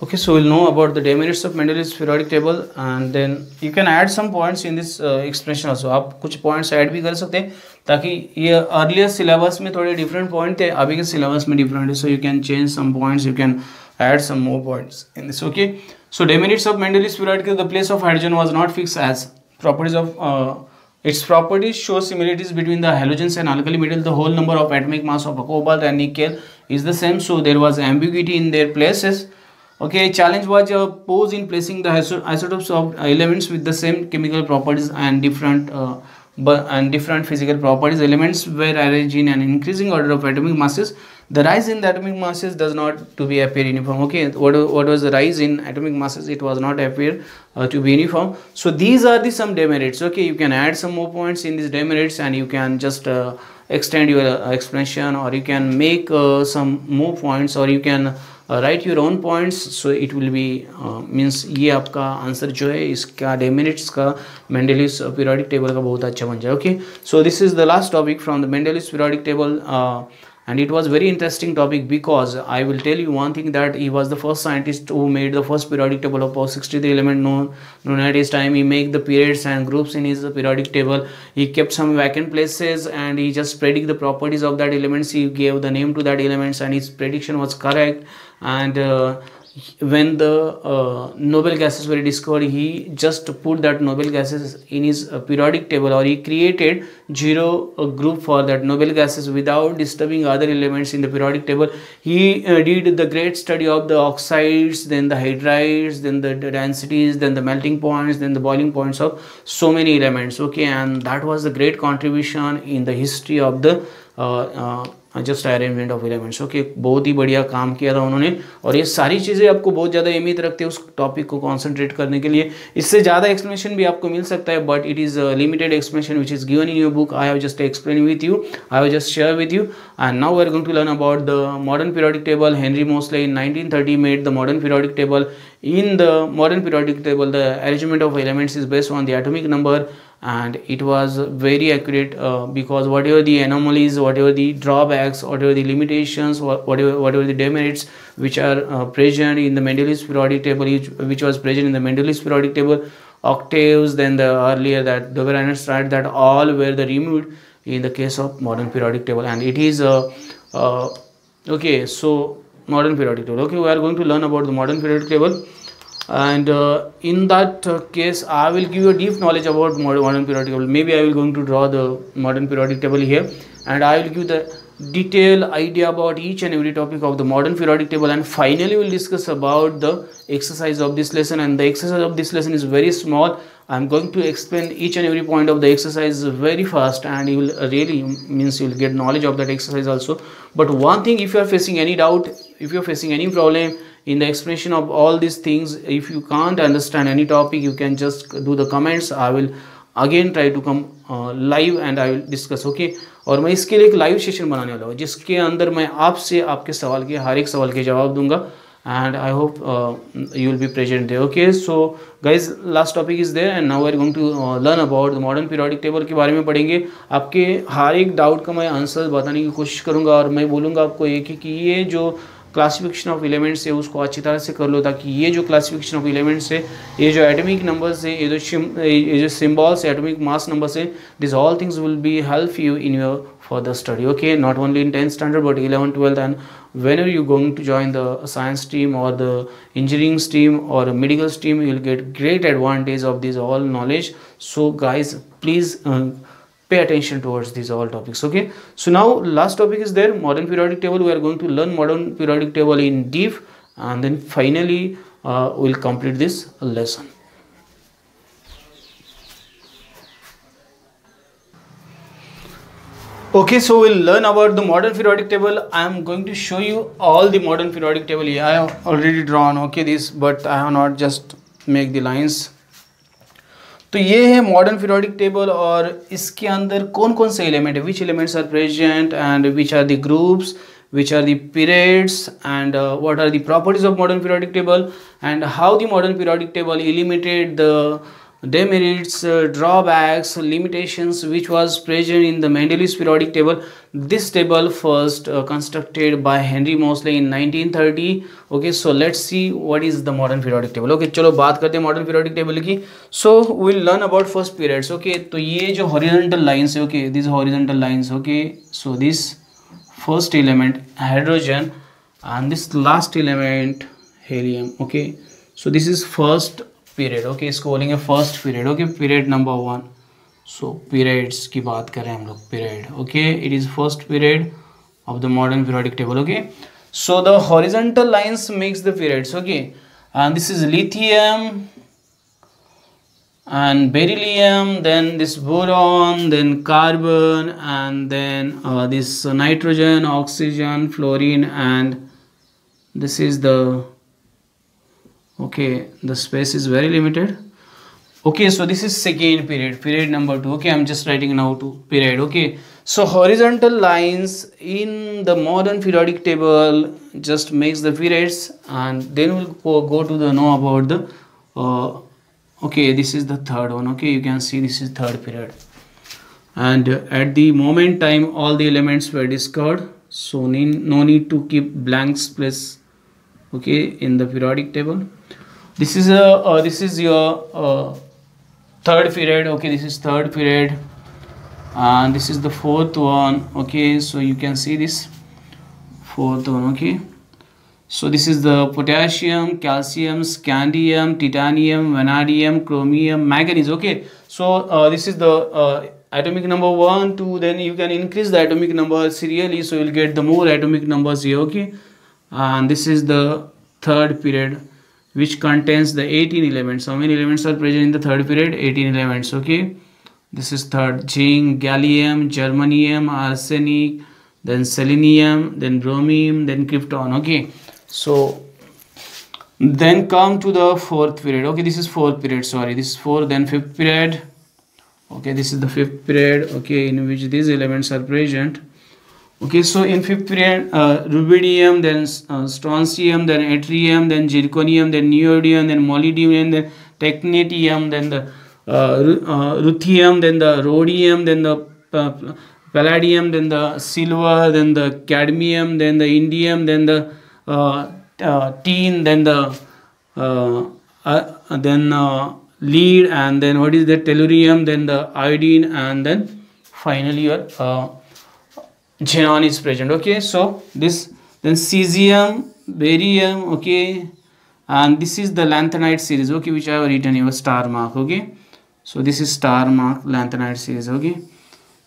okay so we'll know about the demerits of Mendeleev's periodic table and then you can add some points in this uh, expression also आप कुछ points add भी कर सकते हैं ताकि ये earlier syllabus में थोड़े different point थे अभी के syllabus में different है so you can change some points you can add some more points in this okay so demerits of Mendeleev's periodic table the place of hydrogen was not fixed as properties of uh, its properties show similarities between the halogens and alkali metal the whole number of atomic mass of cobalt and nickel is the same so there was ambiguity in their places okay challenge was uh, posed in placing the isotopes of elements with the same chemical properties and different uh, and different physical properties. Elements were arranged in an increasing order of atomic masses. The rise in the atomic masses does not to be appear uniform. Okay what, what was the rise in atomic masses? It was not appear uh, to be uniform. So these are the some demerits. Okay you can add some more points in these demerits and you can just uh, extend your uh, explanation or you can make uh, some more points or you can write your own points so it will be means ये आपका answer जो है, इसका डेमिनिट्स का मैंडेलिस periodic table का बहुत अच्छा बन जाए okay so this is the last topic from the Mendeleev's periodic table and it was very interesting topic because i will tell you one thing that he was the first scientist who made the first periodic table of 63 element known, known at his time. He made the periods and groups in his periodic table. He kept some vacant places and he just predict the properties of that elements. He gave the name to that elements and his prediction was correct. And uh, when the uh, noble gases were discovered he just put that noble gases in his uh, periodic table or he created zero uh, group for that noble gases without disturbing other elements in the periodic table. He uh, did the great study of the oxides then the hydrides then the, the densities then the melting points then the boiling points of so many elements. Okay and that was the great contribution in the history of the uh, uh, just arrangement of elements okay बहुत ही बढ़िया काम किया था उन्होंने। और ये सारी चीज़ें आपको बहुत ज़्यादा अहमियत रखते हैं उस टॉपिक को कॉन्सेंट्रेट करने के लिए। इससे ज़्यादा एक्सप्लेनेशन भी आपको मिल सकता है but it is limited explanation which is given in your book I have just explain with you I have just share with you and now we are going to learn about the modern periodic table Henry Moseley in 1930 made the modern periodic table in the modern periodic table, the arrangement of elements is based on the atomic number. And it was very accurate uh, because whatever the anomalies whatever the drawbacks whatever the limitations whatever whatever the demerits which are uh, present in the Mendeleev's periodic table which was present in the Mendeleev's periodic table octaves then the earlier that and started that all were the removed in the case of modern periodic table. And it is uh, uh, okay so modern periodic table. Okay we are going to learn about the modern periodic table and uh, in that uh, case i will give you a deep knowledge about modern periodic table. Maybe i will going to draw the modern periodic table here. And i will give the detailed idea about each and every topic of the modern periodic table. And finally we'll discuss about the exercise of this lesson. And the exercise of this lesson is very small. I'm going to explain each and every point of the exercise very fast. And you will really means you will get knowledge of that exercise also. But one thing if you are facing any doubt if you are facing any problem in the explanation of all these things if you can't understand any topic you can just do the comments. I will again try to come uh, live and i will discuss okay? और मैं इसके लिए एक live session बनाने वाला हूँ जिसके अंदर मैं आपसे आपके सवाल के हर एक सवाल के जवाब दूँगा and I hope you will be present there okay so guys last topic is there and now I going to learn about the modern periodic table के बारे में पढ़ेंगे। आपके हर एक डाउट का मैं आंसर बताने की कोशिश करूँगा और मैं बोलूँगा आपको ये कि ये जो क्लासिफिकेशन ऑफ़ एलिमेंट्स है, उसको अच्छी तरह से कर लो ताकि ये जो क्लासिफिकेशन ऑफ़ एलिमेंट्स है, ये जो एटॉमिक नंबर्स है, ये जो ये जो सिम्बॉल्स एटॉमिक मास नंबर है this all things will be help you in your for further study okay not only in tenth standard but eleven twelfth and when are you going to join the science team और the engineering team और medical team you will get great advantage of this all knowledge so guys please pay attention towards these all topics okay? So now last topic is there modern periodic table. We are going to learn modern periodic table in deep and then finally uh, we'll complete this lesson. Okay so we'll learn about the modern periodic table. I am going to show you all the modern periodic table. I have already drawn okay this but i have not just make the lines तो ये है modern periodic table और इसके अंदर कौन कौन से element है? Which elements are present and which are the groups which are the periods and what are the properties of modern periodic table and how the modern periodic table eliminated the demerits, uh, drawbacks, limitations which was present in the Mendeleev's periodic table. This table first uh, constructed by Henry Moseley in 1930. Okay, so let's see what is the modern periodic table. Okay, चलो बात करते हैं modern periodic table की. So we'll learn about first periods. Okay, तो ये जो horizontal lines है, okay, these horizontal lines. Okay, so this first element hydrogen and this last element helium. Okay, so this is first period okay इसको बोलेंगे first period okay period number one so periods की बात कर रहे हैं हम लोग period okay it is first period of the modern periodic table okay so the horizontal lines makes the periods okay and this is lithium and beryllium then this boron then carbon and then uh, this nitrogen oxygen fluorine and this is the okay the space is very limited. Okay so this is second period period number two. Okay i'm just writing now to period okay. So horizontal lines in the modern periodic table just makes the periods and then we'll go, go to the know about the uh, okay this is the third one. Okay you can see this is third period. And at the moment time all the elements were discovered. So no need to keep blank space okay in the periodic table this is a uh, this is your uh, third period okay? This is third period. And this is the fourth one okay? So you can see this fourth one okay? So this is the potassium calcium scandium titanium vanadium chromium manganese okay? So uh, this is the uh, atomic number one two then you can increase the atomic number serially so you'll get the more atomic numbers here okay? And this is the third period which contains the 18 elements. How many elements are present in the third period? 18 elements okay? This is third zinc gallium germanium arsenic then selenium then bromine then krypton okay? So then come to the fourth period okay? This is fourth period sorry. This is fourth then fifth period okay? This is the fifth period okay in which these elements are present okay so in fifth period uh, rubidium then uh, strontium then yttrium then zirconium then neodymium then molybdenum then technetium then the uh, uh, ruthenium then the rhodium then the uh, palladium then the silver then the cadmium then the indium then the uh, tin then the then lead and then what is the tellurium then the iodine and then finally your xenon is present okay? So this then cesium barium okay? And this is the lanthanide series okay which i have written here star mark okay? So this is star mark lanthanide series okay?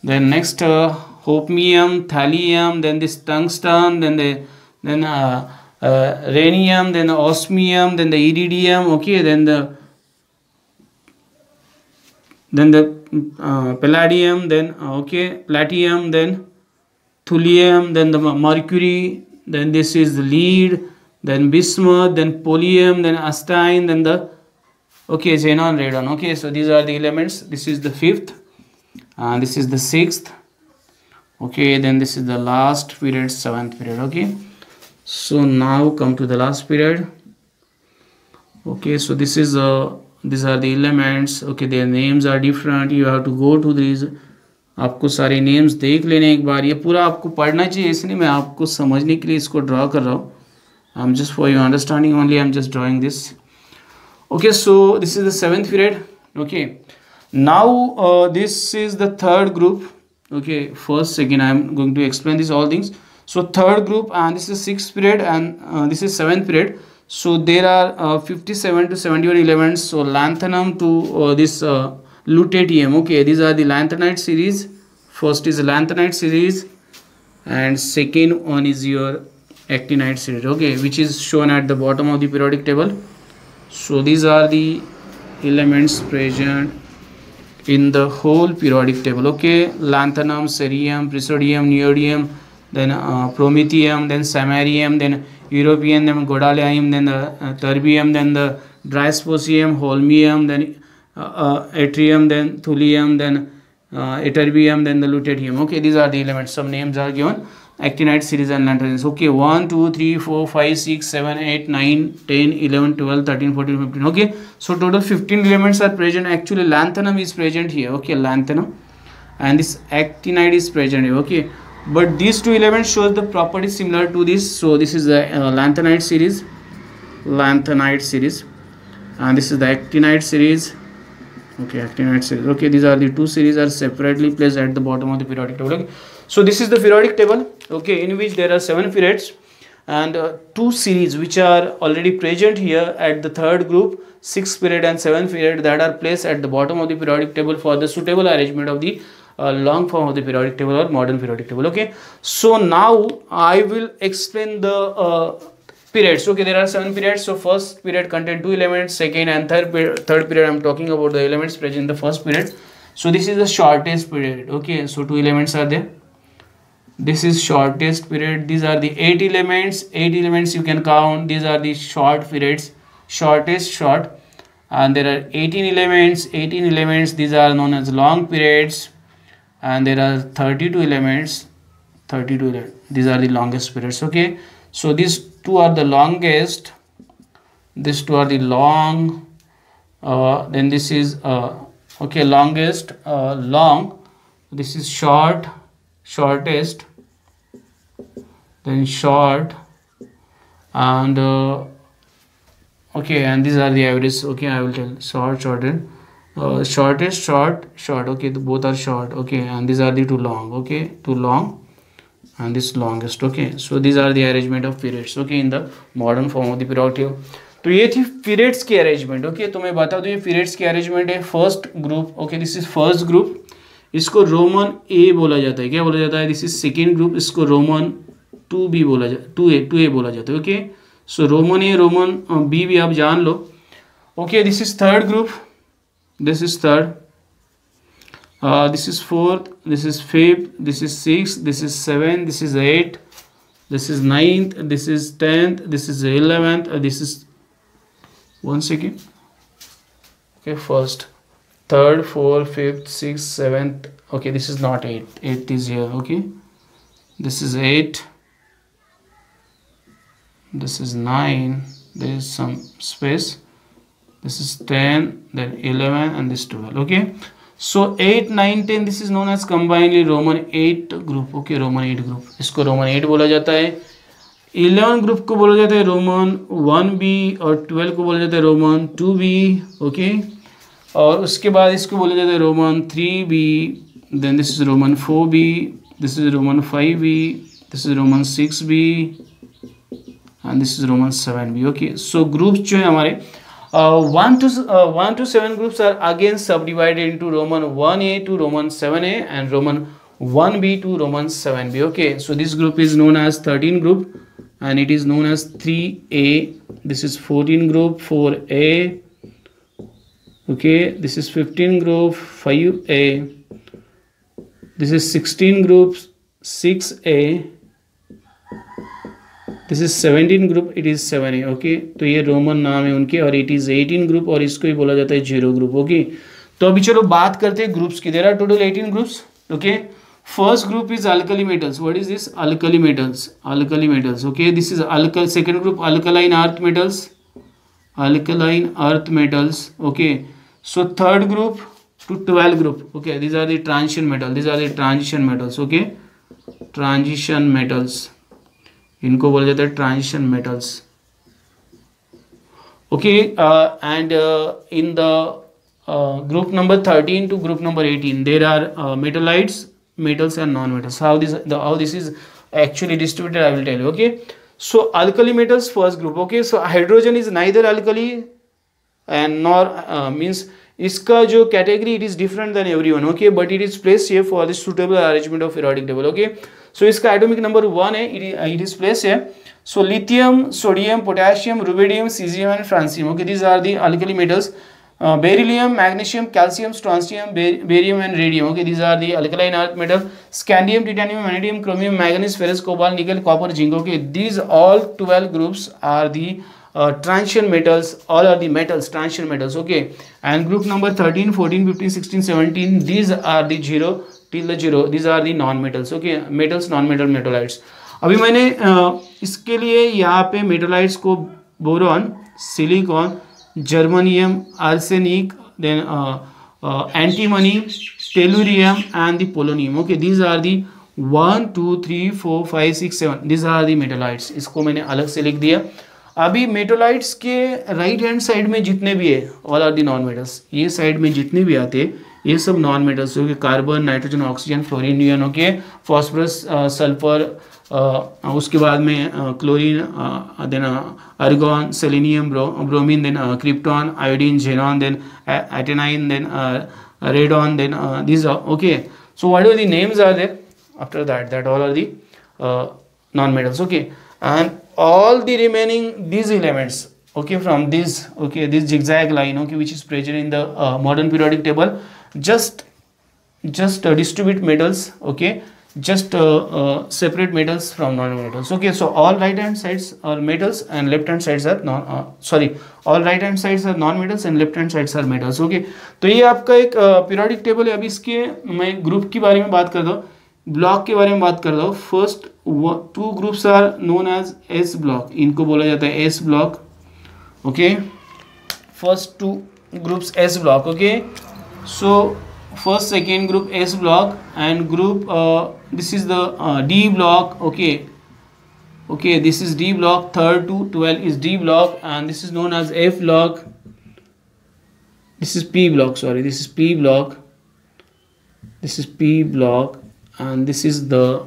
Then next uh, holmium thallium then this tungsten then the then uh, uh, rhenium then the osmium then the iridium okay? Then the then the uh, palladium then okay? Platinum then thulium then the mercury then this is the lead then bismuth then polonium then astatine then the okay xenon radon. Okay so these are the elements. This is the fifth and this is the sixth. Okay then this is the last period seventh period. Okay so now come to the last period. Okay so this is uh these are the elements. Okay their names are different. You have to go to these आपको सारे names देख लेने एक बार, ये पूरा आपको पढ़ना चाहिए, इसलिए मैं आपको समझने के लिए इसको ड्रा कर रहा हूँ। I am just for you understanding only I am just drawing this okay so this is the seventh period okay now this is the third group okay first second I am going to explain this all things so third group and this is six period and this is seventh period so there are fifty seven to seventy one eleven so lanthanum to this lutetium okay these are the lanthanide series. First is lanthanide series and second one is your actinide series. Okay which is shown at the bottom of the periodic table. So these are the elements present in the whole periodic table. Okay lanthanum cerium praseodium neodymium then uh, promethium then samarium then europium then godalium then the uh, terbium then the dysprosium holmium then yttrium then thulium then uh, ytterbium then the lutetium. Okay these are the elements. Some names are given. Actinide series and lanthanides okay 1 2 3 4 5 6 7 8 9 10 11 12 13 14 15 okay so total 15 elements are present. Actually lanthanum is present here. Okay lanthanum. And this actinide is present here. Okay but these two elements shows the property similar to this. So this is the uh, lanthanide series. Lanthanide series. And this is the actinide series okay actinide series. Okay these are the two series are separately placed at the bottom of the periodic table. Okay? so this is the periodic table. Okay in which there are seven periods and uh, two series which are already present here at the third group six period and seven period that are placed at the bottom of the periodic table for the suitable arrangement of the uh, long form of the periodic table or modern periodic table. Okay so now i will explain the uh, periods. Okay there are seven periods. So first period contain two elements second and third third period i'm talking about the elements present in the first period. So this is the shortest period. Okay so two elements are there. This is shortest period. These are the eight elements. Eight elements you can count. These are the short periods. Shortest short. And there are 18 elements. 18 elements these are known as long periods. And there are 32 elements. 32 these are the longest periods. Okay so these two are the longest. These two are the long uh, then this is uh, okay longest uh, long. This is short shortest then short and uh, okay and these are the average okay i will tell short shortened uh, shortest short short okay the, both are short okay and these are the two long okay two long and this longest, okay? So, these are the arrangement of periods, okay, in the modern form of the periodic तो ये थी periods की arrangement okay तो मैं बता दूँ, ये periods की अरेंजमेंट है first group okay this is first group इसको रोमन ए बोला जाता है, क्या बोला जाता है? दिस इज़ सेकेंड ग्रुप इसको रोमन टू बी बोला जाता टू ए टू ए बोला जाता है okay so Roman A Roman B भी आप जान लो okay this is third group this is third this is 4 this is 5 this is 6 this is 7 this is 8 this is 9th this is 10th this is 11th this is one second okay first third fourth fifth sixth seventh okay this is not eight eight is here okay this is eight this is nine there is some space this is 10 then 11 and this 12 okay so 8 9 10 this is known as combinedly roman 8 group. Okay, roman 8 group. इसको roman 8 बोला जाता है। 11 group को बोला जाता है Roman 1b और 12 को बोला जाता है रोमन टू बी ओके और उसके बाद इसको बोला जाता है Roman three B then this is Roman four B this is Roman five B this is Roman six B and this is Roman seven B okay so groups जो है हमारे Uh, 1 to uh, 1 to 7 groups are again subdivided into Roman 1a to Roman 7a and Roman 1b to Roman 7b. Okay, so this group is known as 13 group and it is known as 3a. This is 14 group 4a. Okay, this is 15 group 5a. This is 16 groups 6a this is seventeen group it is seven A okay तो ये Roman नाम है उनके और it is eighteen group और इसको ही बोला जाता है ज़ीरो ग्रुप ओके तो अभी चलो बात करते हैं ग्रुप्स की। There are total eighteen groups okay first group is alkali metals what is this alkali metals alkali metals okay this is alkali second group alkaline earth metals alkaline earth metals okay so third group to twelfth group okay these are the transition metal these are the transition metals okay transition metals इनको बोला जाता है transition metals okay and in the group number 13 to group number 18 there are uh, metallites metals and non-metals how this the how this is actually distributed i will tell you okay so alkali metals first group okay so hydrogen is neither alkali and nor uh, means इसका जो category it is different than every one okay but it is place ये for the suitable arrangement of periodic table okay so इसका atomic number one है it is place है so lithium sodium potassium rubidium caesium and francium okay these are the alkali metals beryllium magnesium calcium strontium barium and radium okay these are the alkaline earth metal scandium titanium vanadium chromium manganese ferrous cobalt nickel copper zinc okay these all twelve groups are the transition metals all are the metals transition metals okay and group number thirteen fourteen fifteen sixteen seventeen these are the zero till the zero these are the non metals okay metals non metal metalloids अभी मैंने uh, इसके लिए यहाँ पे metalloids को boron silicon germanium arsenic then antimony tellurium and the polonium okay these are the one two three four five six seven these are the metalloids इसको मैंने अलग से लिख दिया। अभी मेटोलाइट्स के राइट हैंड साइड में जितने भी है all are the non metals ये साइड में जितने भी आते हैं ये सब नॉन मेटल्स हो carbon nitrogen oxygen fluorine neon okay phosphorus sulphur उसके बाद में chlorine then argon selenium bromine then krypton iodine xenon then astatine then radon then this okay so what are the names are there? After that that all are the uh, non-metals okay. And all the remaining these elements okay from this okay this zigzag line okay which is present in the uh, modern periodic table just just uh, distribute metals okay just uh, uh, separate metals from non-metals okay so all right hand sides are metals and left hand sides are non uh, sorry all right hand sides are non-metals and left hand sides are metals okay तो ये आपका एक periodic table है अभी इसके मैं group के बारे में बात कर दो ब्लॉक के बारे में बात कर रहा हूँ first two groups are known as S block इनको बोला जाता है S block okay first two groups S block okay so first second group S block and group this is the D block okay okay this is D block third to twelve is D block and this is known as F block this is P block sorry this is P block this is P block and this is the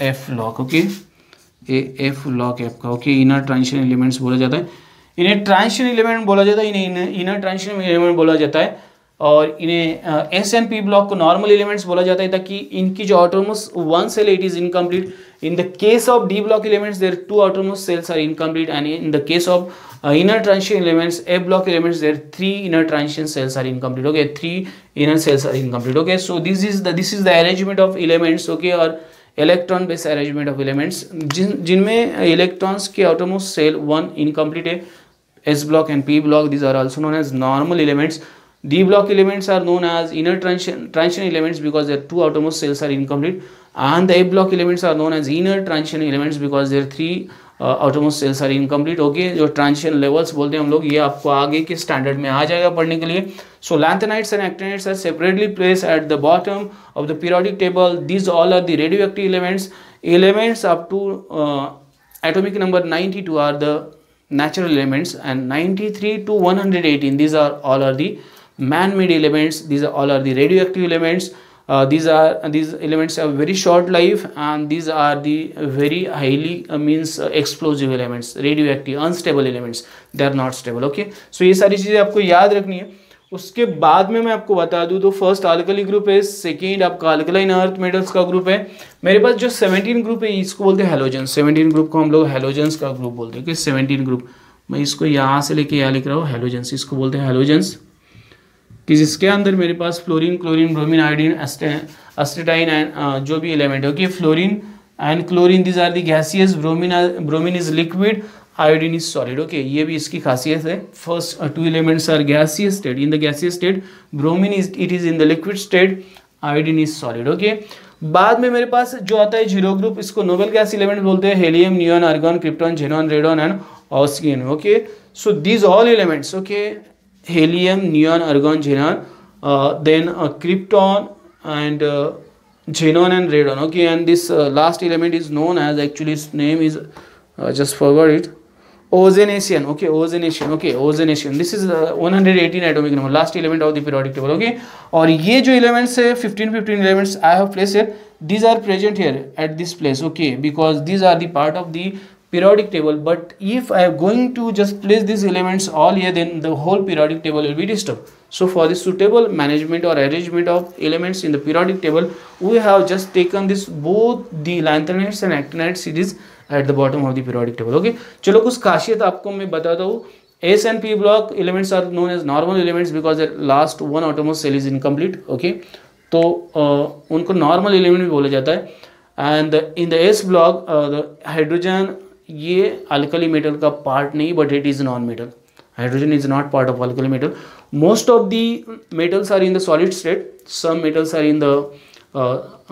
f lock okay a f block f का okay inner transition elements बोला जाता है इन्हें transition element बोला जाता है इन्हें inner transition element बोला जाता है और इन्हें एस एन पी ब्लॉक को नॉर्मल एलिमेंट्स बोला जाता है ताकि इनकी जो outermost one shell it is incomplete in the case of D block elements there two outermost shells are incomplete and in the case of inner transition elements A block elements, there three inner transition cells are incomplete. Okay, three inner cells are incomplete. Okay, so this is the, this is the arrangement of elements, okay, or electron based arrangement of elements जिन, जिनमें electrons के outermost shell one incomplete है S block and P block this are also known as normal elements D block elements are known as inner transition, transition elements because their two outermost cells are incomplete and the A block elements are known as inner transition elements because their three uh, outermost cells are incomplete okay जो transition levels बोलते हैं हम लोग ये आपको आगे के standard में आ जाएगा पढ़ने के लिए so lanthanides and actinides are separately placed at the bottom of the periodic table these all are the radioactive elements elements up to uh, atomic number 92 are the natural elements and 93 to 118 these are all are the man-made elements these are all are the radioactive elements uh, these are these elements have very short life and these are the very highly uh, means uh, explosive elements radioactive unstable elements they are not stable okay so ये सारी चीज़ें आपको याद रखनी है उसके बाद में मैं आपको बता दूँ तो फ़र्स्ट अल्कली ग्रुप है सेकेंड आपका अल्कलाइन अर्थ मेटल्स का ग्रुप है मेरे पास जो 17 ग्रुप है इसको बोलते हैं हेलोजन 17 ग्रुप को हम लोग हेलोजेंस का ग्रुप बोलते हैं कि 17 ग्रुप मैं इसको यहाँ से लेके यहाँ लिख रहा हूँ हेलोजेंस इसको बोलते हैं हेलोजेंस कि जिसके अंदर मेरे पास fluorine chlorine bromine iodine astatine and जो भी एलिमेंट है okay fluorine and chlorine these are the gaseous bromine bromine is liquid iodine is solid okay ये भी इसकी खासियत है। First two elements are gaseous state in the gaseous state bromine is it is in the liquid state iodine is solid okay बाद में मेरे पास जो आता है ज़ीरो ग्रुप इसको नोबल गैस एलिमेंट बोलते हैं। Helium neon argon krypton xenon radon and ऑस्किन okay so these all elements okay helium, neon, argon, xenon, uh, then uh, krypton and uh, xenon and radon. Okay, and this uh, last element is known as actually its name is uh, just forgot it. Oxenation. Okay, oxenation. Okay, oxenation. This is uh, 118 atomic number, last element of the periodic table. Okay, और ये जो elements है 15 15 elements I have placed here. These are present here at this place. Okay, because these are the part of the periodic table but if I am going to just place these elements all here then the whole periodic table will be disturbed. So for the suitable management or arrangement of elements in the periodic table we have just taken this both the lanthanides and actinides series at the bottom of the periodic table okay चलो कुछ खासियत आपको मैं बताता हूँ S and P block elements are known as normal elements because the last one outermost cell is incomplete. Okay, तो uh, उनको normal element भी बोला जाता है and in the S block uh, the hydrogen ये अल्कली मेटल का part नहीं but it is non metal hydrogen is not part of alkali metal most of the metals are in the solid state some metals are in the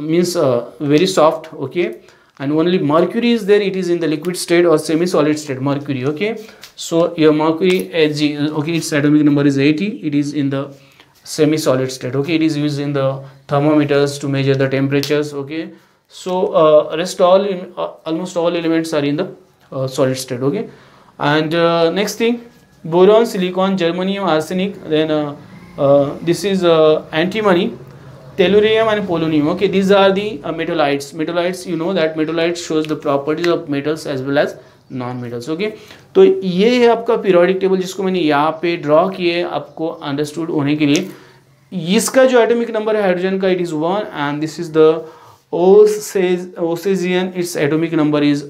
means very soft okay and only mercury is there it is in the liquid state और semi solid state mercury okay so your mercury H G okay its atomic number is eighty it is in the semi solid state okay it is use in the thermometers to measure the temperatures okay so rest all in almost all elements are in the solid state okay and uh, next thing boron silicon germanium arsenic then uh, uh, this is antimony tellurium and polonium okay these are the uh, metallites metallites you know that metallites shows the properties of metals as well as non metals okay तो ये है आपका periodic table जिसको मैंने यहाँ पे draw किए आपको अंडरस्टूड होने के लिए इसका जो एटॉमिक नंबर है हाइड्रोजन का it is one and this is the ओसेजियन its atomic number is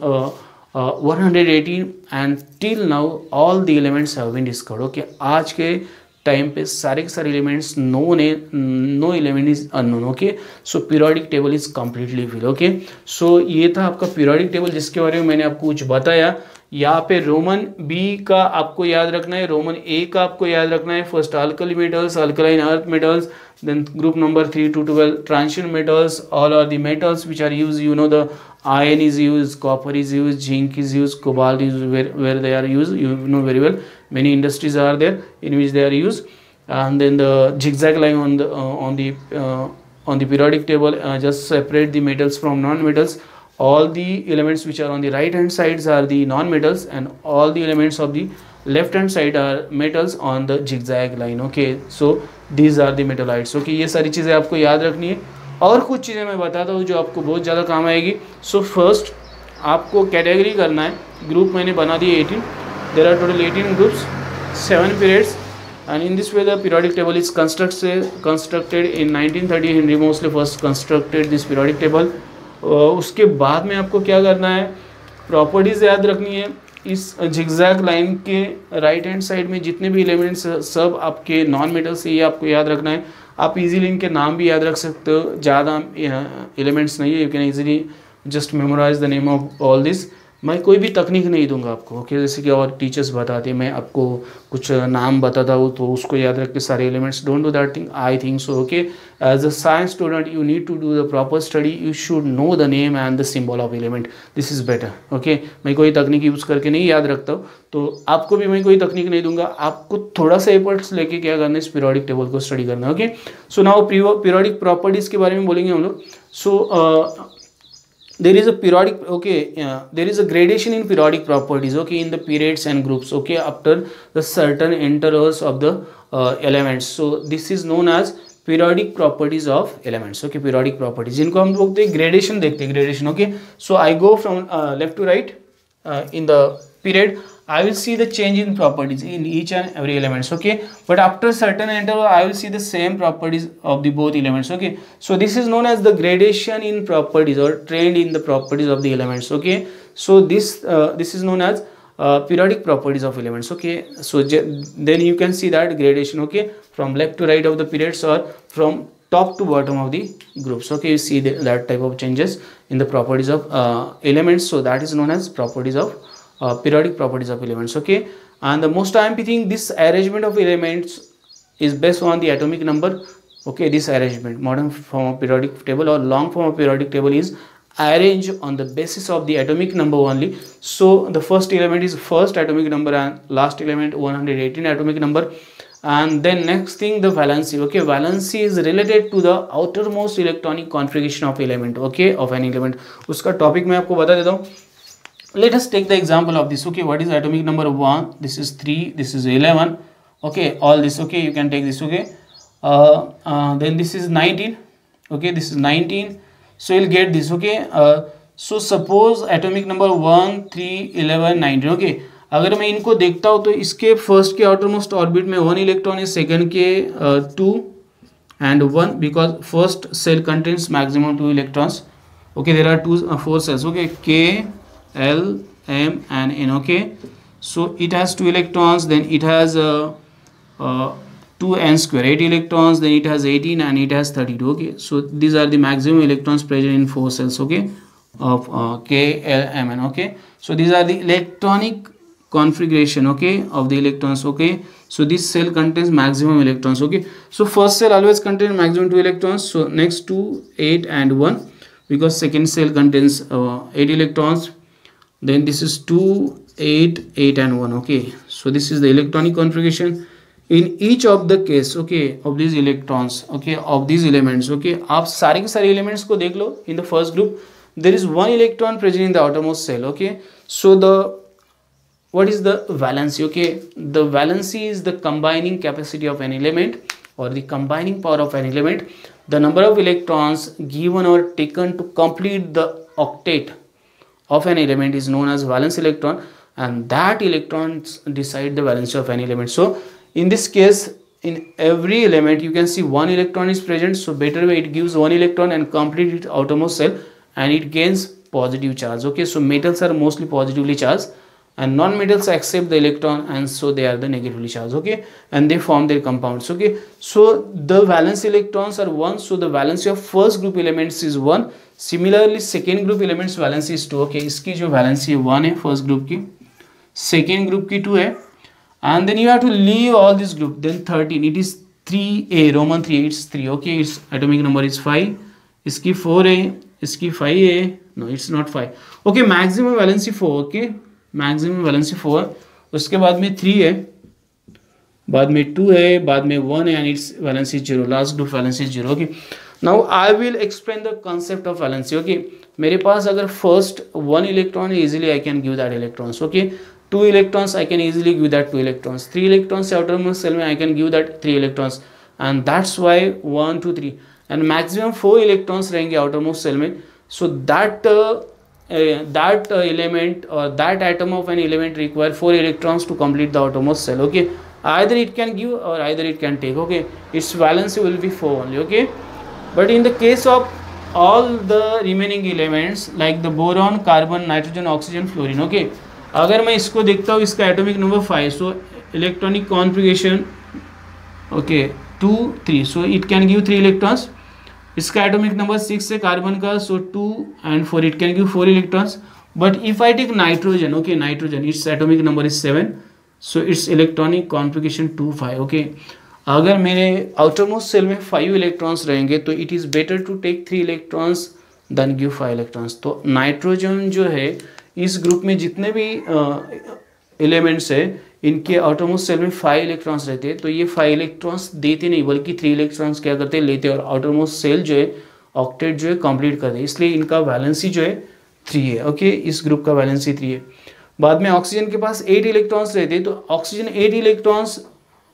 118 and till now, all the elements have been discovered. Okay, आज के टाइम पे सारे के सारे एलिमेंट्स नो ने no element is unknown okay so periodic table is completely fill okay so ये था आपका पीरियोडिक टेबल जिसके बारे में मैंने आपको कुछ बताया। यहाँ पे रोमन बी का आपको याद रखना है रोमन ए का आपको याद रखना है first alkali metals alkaline earth metals then group number three to twelve transition metals all are the metals which are use you know the iron is use copper is use zinc is use cobalt is where they are use you know very well many industries are there in which they are use and then the zigzag line on the on the on the periodic table just separate the metals from non metals all the elements which are on the right hand sides are the non-metals and all the elements of the left hand side are metals on the zigzag line okay so these are the metallites okay ये सारी चीज़ें आपको याद रखनी है और कुछ चीज़ें मैं बताता हूँ आपको बहुत ज़्यादा काम आएगी सो so फ़र्स्ट आपको कैटेगरी करना है ग्रुप मैंने बना दिए 18 there are total 18 groups seven periods and in this way the periodic table is constructed constructed in 1930 Henry Moseley first constructed this periodic table uh, उसके बाद में आपको क्या करना है? प्रॉपर्टीज़ याद रखनी है। इस झिकजैक लाइन के राइट हैंड साइड में जितने भी एलिमेंट्स सब आपके नॉन मेटल से ये आपको याद रखना है। आप इजीली इनके नाम भी याद रख सकते हो। ज़्यादा एलिमेंट्स नहीं है। You can easily just memorize the name of all this मैं कोई भी तकनीक नहीं दूँगा आपको ओके जैसे कि और टीचर्स बताते मैं आपको कुछ नाम बताता हूँ तो उसको याद रख के सारे elements don't do that thing I think so okay as a science student you need to do the proper study you should know the name and the symbol of element this is better okay मैं कोई तकनीक use करके नहीं याद रखता हूँ तो आपको भी मैं कोई तकनीक नहीं दूँगा, आपको थोड़ा सा एफर्ट्स लेके क्या करना है, इस पीरियडिक टेबल को स्टडी करना okay so now periodic properties के बारे में बोलेंगे हम लोग। सो there is a periodic okay yeah, there is a gradation in periodic properties okay in the periods and groups okay after the certain intervals of the uh, elements so this is known as periodic properties of elements okay periodic properties इनको हम लोग gradation देखते हैं gradation okay so I go from uh, left to right uh, in the period I will see the change in properties in each and every elements okay? But after certain interval I will see the same properties of the both elements okay? So this is known as the gradation in properties or trend in the properties of the elements okay? So this uh, this is known as uh, periodic properties of elements okay? So then you can see that gradation okay? From left to right of the periods or from top to bottom of the groups okay? You see the, that type of changes in the properties of uh, elements. So that is known as properties of uh, periodic properties of elements okay and the most IMP thing this arrangement of elements is based on the atomic number okay this arrangement modern form of periodic table or long form of periodic table is arranged on the basis of the atomic number only so the first element is first atomic number and last element 118 atomic number and then next thing the valency okay valency is related to the outermost electronic configuration of element okay of an element uska topic मैं आपको बता देता हूँ let us take the example of this okay what is atomic number 1 this is 3 this is 11 okay all this okay you can take this okay uh, uh, then this is 19 okay this is 19 so you'll get this okay uh, so suppose atomic number 1 3 11 19 okay अगर मैं इनको देखता हूँ तो इसके first के outer most orbit में one electron है सेकंड के two and one because first shell contains maximum two electrons okay there are two four shells okay K L, M and N okay? So it has two electrons then it has uh, uh, 2 n square 8 electrons then it has 18 and it has 32 okay? So these are the maximum electrons present in four cells okay? Of uh, k l m n okay? So these are the electronic configuration okay of the electrons okay? So this cell contains maximum electrons okay? So first cell always contains maximum two electrons. So next two 8 and 1 because second cell contains uh, 8 electrons then this is 2 8 8 and 1 okay so this is the electronic configuration in each of the case okay of these electrons okay of these elements okay आप सारे के सारे elements को देख लो in the first group there is one electron present in the outermost cell okay so the what is the valency okay the valency is the combining capacity of an element or the combining power of an element the number of electrons given or taken to complete the octet of an element is known as valence electron and that electrons decide the valence of an element. So in this case in every element you can see one electron is present. So better way it gives one electron and complete its outermost cell and it gains positive charge. Okay so metals are mostly positively charged and non-metals accept the electron and so they are the negatively charged okay? And they form their compounds okay? So the valence electrons are 1 so the valence of first group elements is 1 similarly second group elements valence is 2 okay? Iski jo valence 1 hai first group ki second group ki 2 hai. And then you have to leave all this group then 13 it is 3a roman 3 it's 3 okay? Its atomic number is 5 iski 4a iski five a. no it's not 5 okay maximum valency 4 okay? Maximum valency four उसके बाद में three है, बाद में to है, बाद में one है and its valency zero last group valency zero okay now I will explain the concept of valency okay मेरे पास अगर फ़र्स्ट वन इलेक्ट्रॉन है easily I can give that electrons okay two electrons I can easily give that two electrons three electrons outer most shell में I can give that three electrons and that's why one two three and maximum four electrons रहेंगे outer most shell में so that uh, that uh, element or that atom of an element require four electrons to complete the outermost cell okay either it can give or either it can take okay its valency will be four only okay but in the case of all the remaining elements like the boron carbon nitrogen oxygen fluorine okay अगर मैं इसको देखता हूँ इसका atomic number five so electronic configuration okay two three so it can give three electrons इसका atomic number six है carbon का so two and four it can give four electrons but if I take nitrogen okay nitrogen its atomic number is seven so its electronic configuration two five okay अगर मेरे outermost cell में five electrons रहेंगे तो it is better to take three electrons then give five electrons तो nitrogen जो है, इस group में जितने भी एलिमेंट्स है इनके आउटरमोस्ट सेल में फाइव इलेक्ट्रॉन्स रहते हैं तो ये फाइव इलेक्ट्रॉन्स देते नहीं बल्कि थ्री इलेक्ट्रॉन्स क्या करते हैं लेते और आउटरमोस्ट सेल जो है ऑक्टेट जो है कंप्लीट करते हैं। इसलिए इनका वैलेंसी जो है थ्री है ओके इस ग्रुप का वैलेंसी थ्री है। बाद में ऑक्सीजन के पास एट इलेक्ट्रॉन्स रहते हैं तो ऑक्सीजन एट इलेक्ट्रॉन्स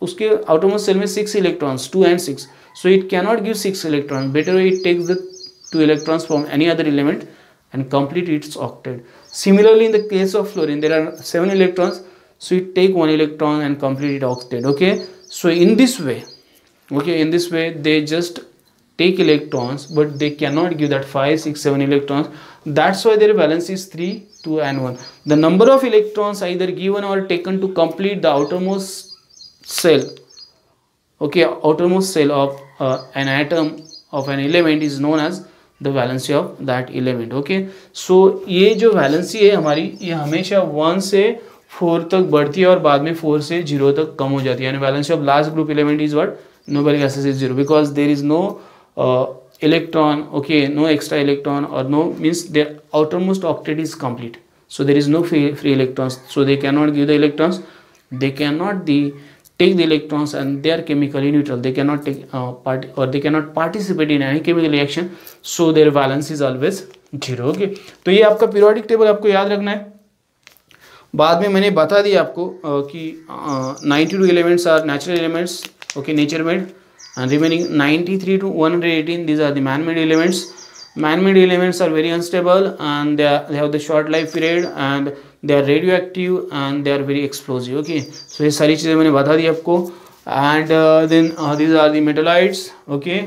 उसके आउटरमोस्ट सेल में six electrons two and six so it cannot give six electron better it takes the two electrons from any other element and complete its octet. Similarly, in the case of fluorine, there are seven electrons so you take one electron and complete it octet okay so in this way okay in this way they just take electrons but they cannot give that 5 6 7 electrons that's why their valence is 3 2 and 1 the number of electrons either given or taken to complete the outermost cell okay outermost cell of uh, an atom of an element is known as the valency of that element okay so ये जो valency है हमारी ये हमेशा 1 से four तक बढ़ती है और बाद में फोर से ज़ीरो तक कम हो जाती है। यानी balance of last group element is what noble acid is zero because there is no electron okay no extra electron और no means there outer most octet is complete so there is no free electrons so they can not give the electrons they can not the take the electrons and they are chemically neutral they can not take और they can not participate in any chemical reaction so there balance is always zero okay तो ये आपका periodic table आपको याद रखना है। बाद में मैंने बता दिया आपको कि ninety two elements are natural elements okay nature made and remaining ninety three to one hundred eighteen these are the man made elements man made elements are very unstable and they have the short life period and they are radio active and they are very explosive okay so ये सारी चीज़ें मैंने बता दी आपको and then these are the metalloids okay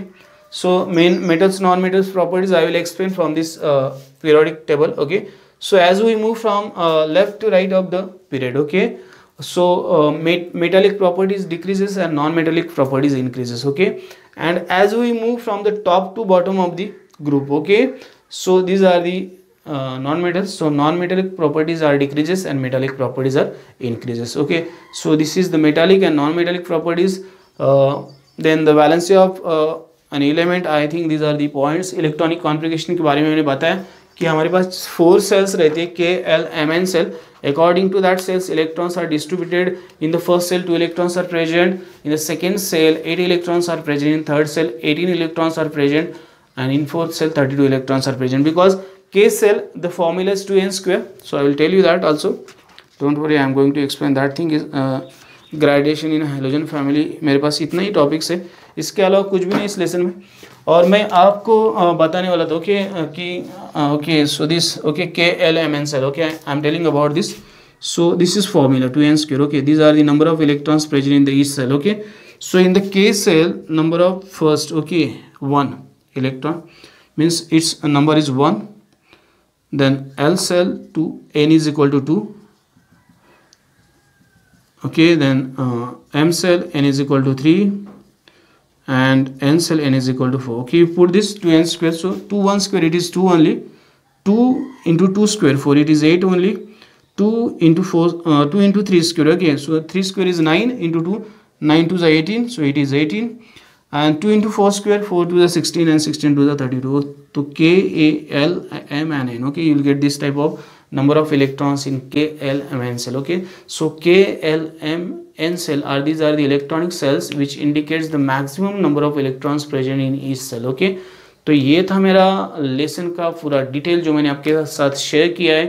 so main metals non metals properties I will explain from this periodic table okay so as we move from uh, left to right of the period okay so uh, met metallic properties decreases and non-metallic properties increases okay. And as we move from the top to bottom of the group okay so these are the uh, non-metals. So non-metallic properties are decreases and metallic properties are increases okay. So this is the metallic and non-metallic properties uh, then the valency of uh, an element i think these are the points. Electronic configuration ke bare mein bataya कि हमारे पास four cells रहती है K L M N shell according to that shells electrons are distributed in the first shell two electrons are present in the second shell eight electrons are present in third shell eighteen electrons are present and in fourth shell thirty two electrons are present because K shell the formulas two n square so I will tell you that also don't worry I am going to explain that thing is graduation in halogen family मेरे पास इतना ही topics है। इसके अलावा कुछ भी नहीं इस लेसन में। और मैं आपको बताने वाला था, ओके कि okay so this okay K L M N shell okay I am telling about this so this is formula two n square okay this are the number of electrons present in the east shell okay. So in the K shell number of first okay one electron means its number is one then L shell two n is equal to two okay then M shell n is equal to three and n cell n is equal to 4 okay you put this 2 n square so 2 1 square it is 2 only. 2 into 2 square 4 it is 8 only. 2 into 4 uh, 2 into 3 square okay so 3 square is 9 into 2 9 to the 18 so it is 18 and 2 into 4 square 4 to the 16 and 16 to the 32 so k a l m and n okay you will get this type of number of electrons in k l m n cell okay. So k l m n cell are these are the electronic cells which indicates the maximum number of electrons present in each cell, okay? तो ये था मेरा lesson का पूरा detail जो मैंने आपके साथ शेयर किया है।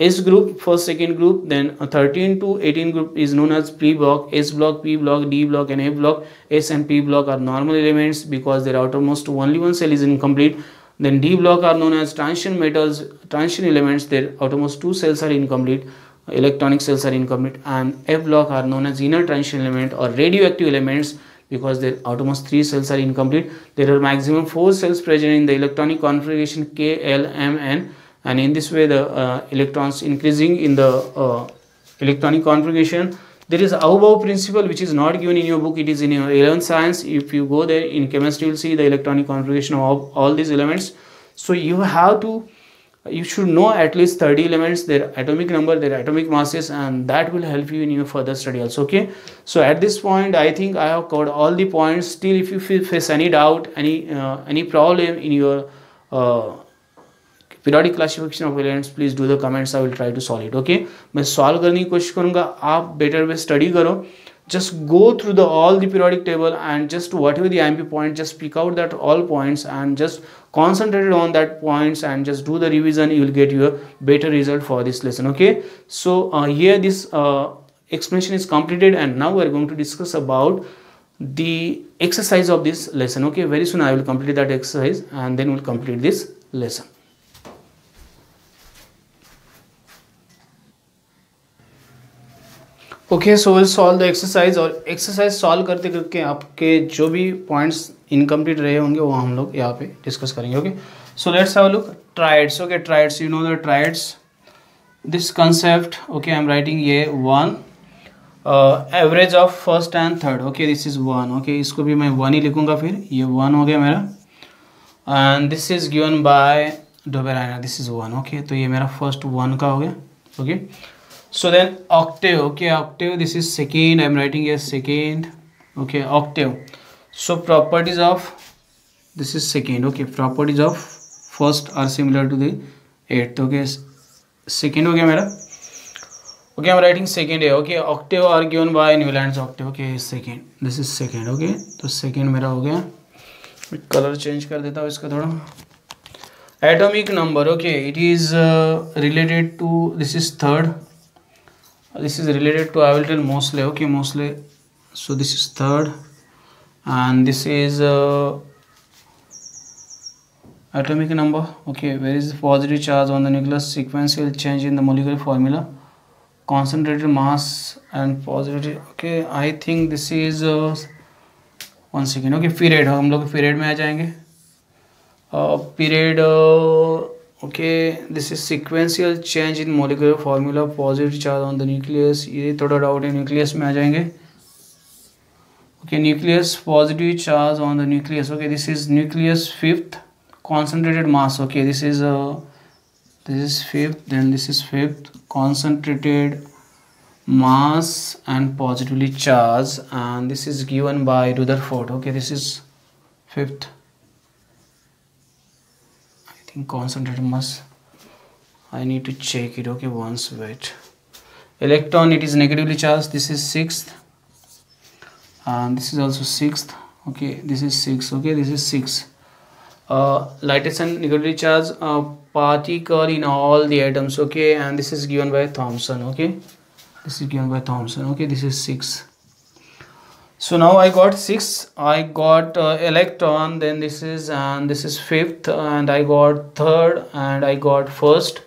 S group first second group then 13 to 18 group is known as P block S block P block D block and A block S and P block are normal elements because there out of only one shell is incomplete then D block are known as transition metals transition elements there out of two shells are incomplete Electronic cells are incomplete and F block are known as inner transition element or radioactive elements because their outermost three cells are incomplete. There are maximum four cells present in the electronic configuration K, L, M, N and in this way the uh, electrons increasing in the uh, electronic configuration. There is above principle which is not given in your book. It is in your 11th science. If you go there in chemistry you will see the electronic configuration of all these elements. So you have to you should know at least 30 elements their atomic number their atomic masses and that will help you in your further study also okay so at this point i think i have covered all the points still if you face any doubt any uh, any problem in your uh, periodic classification of elements please do the comments I will try to solve it okay मैं solve करने की कोशिश करूंगा आप better way study करो Just go through the all the periodic table and just whatever the IMP point just pick out that all points and just concentrate on that points and just do the revision. You will get your better result for this lesson okay? So uh, here this uh, explanation is completed and now we are going to discuss about the exercise of this lesson okay? Very soon I will complete that exercise and then we'll complete this lesson okay so will solve the exercise और exercise solve करते करके आपके जो भी points incomplete रहे होंगे, वो हम लोग यहाँ पे डिस्कस करेंगे okay so let's have look triads okay triads you know the triads this concept okay I am writing ये one average of first and third okay this is one okay इसको भी मैं वन ही लिखूँगा फिर, ये one हो गया मेरा. And this is given by Dobereiner this is one okay तो ये मेरा फ़र्स्ट वन का हो गया okay okay? So then octave okay octave this is second i'm writing as second okay octave so properties of this is second okay properties of first are similar to the eighth okay second okay mera okay i'm writing second here okay octave are given by newlands octave okay second this is second okay तो second मेरा हो गया colour change कर देता हूँ इसका थोड़ा number okay it is uh, related to this is third this is related to I will tell Mosley okay Mosley so this is third and this is uh, atomic number okay where is the positive charge on the nucleus sequential change in the molecular formula concentrated mass and positivity okay I think this is uh, one second okay period हम लोग period में आ जाएँगे uh, period uh, okay this is sequential change in molecular formula positive charge on the nucleus ये थोड़ा doubt है nucleus में आ जाएँगे okay nucleus positive charge on the nucleus okay this is nucleus fifth concentrated mass okay this is a uh, this is fifth then this is fifth concentrated mass and positively charged and this is given by Rutherford okay this is fifth concentrated mass. I need to check it okay once wait. Electron it is negatively charged this is sixth. And this is also sixth okay this is six okay this is six uh, lightest and negatively charged uh, particle in all the atoms okay and this is given by Thomson okay. This is given by Thomson okay this is six so now i got six i got uh, electron then this is and this is fifth and i got third and i got first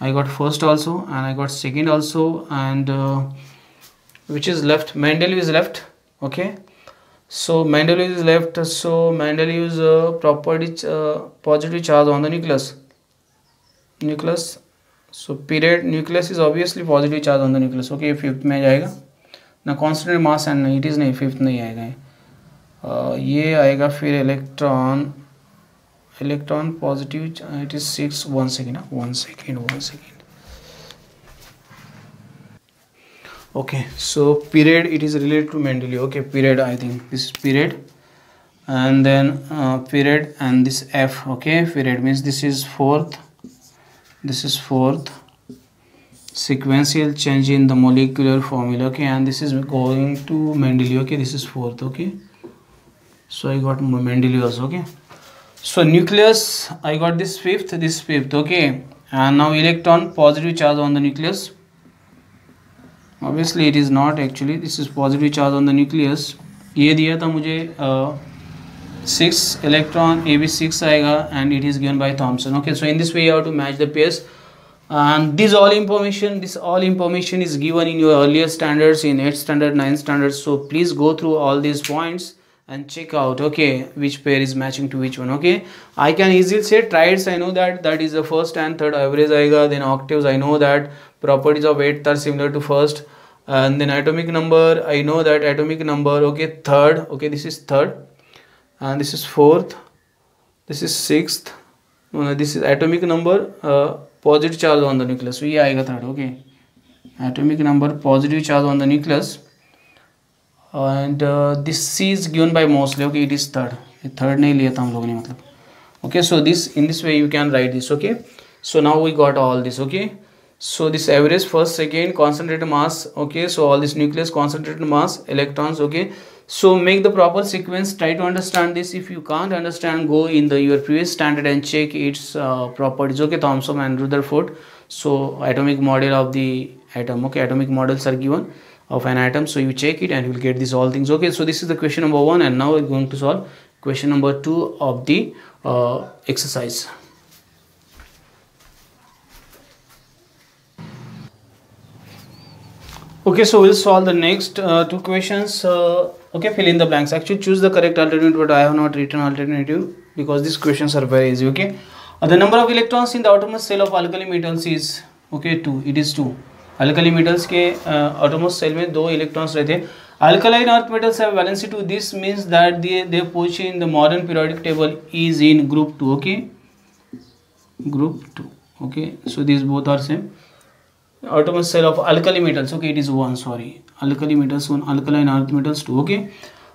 i got first also and i got second also and uh, which is left mendeleev is left okay so mendeleev is left so mendeleev's uh, property uh, positive charge on the nucleus nucleus so period nucleus is obviously positive charge on the nucleus okay fifth में जाएगा ना constant mass and it is नहीं fifth नहीं आएगा ये। आएगा फिर electron electron positive it is six one second one second one second okay so period it is related to mentally okay period I think this period and then period and this F okay period means this is fourth this is fourth sequential change in the molecular formula okay and this is going to Mendeleev okay this is fourth okay so I got Mendeleev also okay so nucleus I got this fifth this fifth okay and now electron positive charge on the nucleus obviously it is not actually this is positive charge on the nucleus ये दिया था मुझे six electron A B six आएगा and it is given by Thomson okay so in this way you have to match the pairs and this all information this all information is given in your earlier standards in 8th standard 9th standards so please go through all these points and check out okay which pair is matching to which one okay? I can easily say triads i know that that is the first and third average aega then octaves i know that. Properties of eighth are similar to first. And then atomic number i know that atomic number okay third okay this is third. And this is fourth. This is sixth. This is atomic number uh, positive charge on the nucleus ये आएगा third okay atomic number positive charge on the nucleus and this is given by mostly okay it is third third नहीं लिया था हम लोगों ने मतलब। Okay so this in this way you can write this okay so now we got all this okay so this average first second concentrated mass okay so all this nucleus concentrated mass electrons okay? So make the proper sequence. Try to understand this. If you can't understand go in the your previous standard and check its uh, properties. Okay thomson and rutherford. So atomic model of the atom. Okay atomic models are given of an atom. So you check it and you will get these all things. Okay so this is the question number one and now we're going to solve question number two of the uh, exercise. Okay so we'll solve the next uh, two questions. Uh, okay fill in the blanks actually choose the correct alternative but i have not written alternative because these questions are very easy okay uh, the number of electrons in the outermost shell of alkali metals is okay 2 it is 2 alkali metals के outermost shell में दो electrons रहते हैं alkaline earth metals have valency 2 this means that they their position in the modern periodic table is in group 2 okay group 2 okay so these both are same outermost shell of alkali metals. Okay it is one sorry. Alkali metals one alkaline earth metals two okay?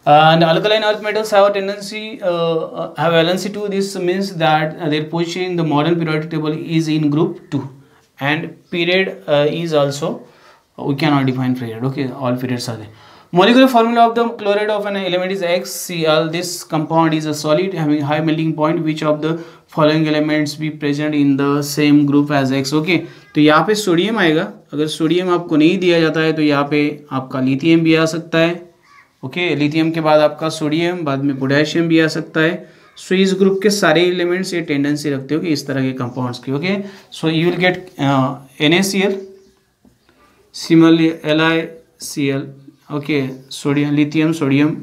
And alkaline earth metals have a tendency uh, uh have valency 2 this means that uh, their position in the modern periodic table is in group 2 and period uh, is also we cannot define period okay? All periods are there. Molecular formula of the chloride of an element is xcl this compound is a solid having high melting point which of the following elements be present in the same group as x okay तो यहाँ पे sodium आएगा। अगर sodium आपको नहीं दिया जाता है तो यहाँ पे आपका लिथियम भी आ सकता है। ओके, लिथियम के बाद आपका सोडियम, बाद में पोटेशियम भी आ सकता है। सो इस ग्रुप के सारे एलिमेंट्स ये टेंडेंसी रखते हो कि इस तरह के कंपाउंड्स की, okay? So you will get N A C L similarly L I C L okay? Sodium lithium sodium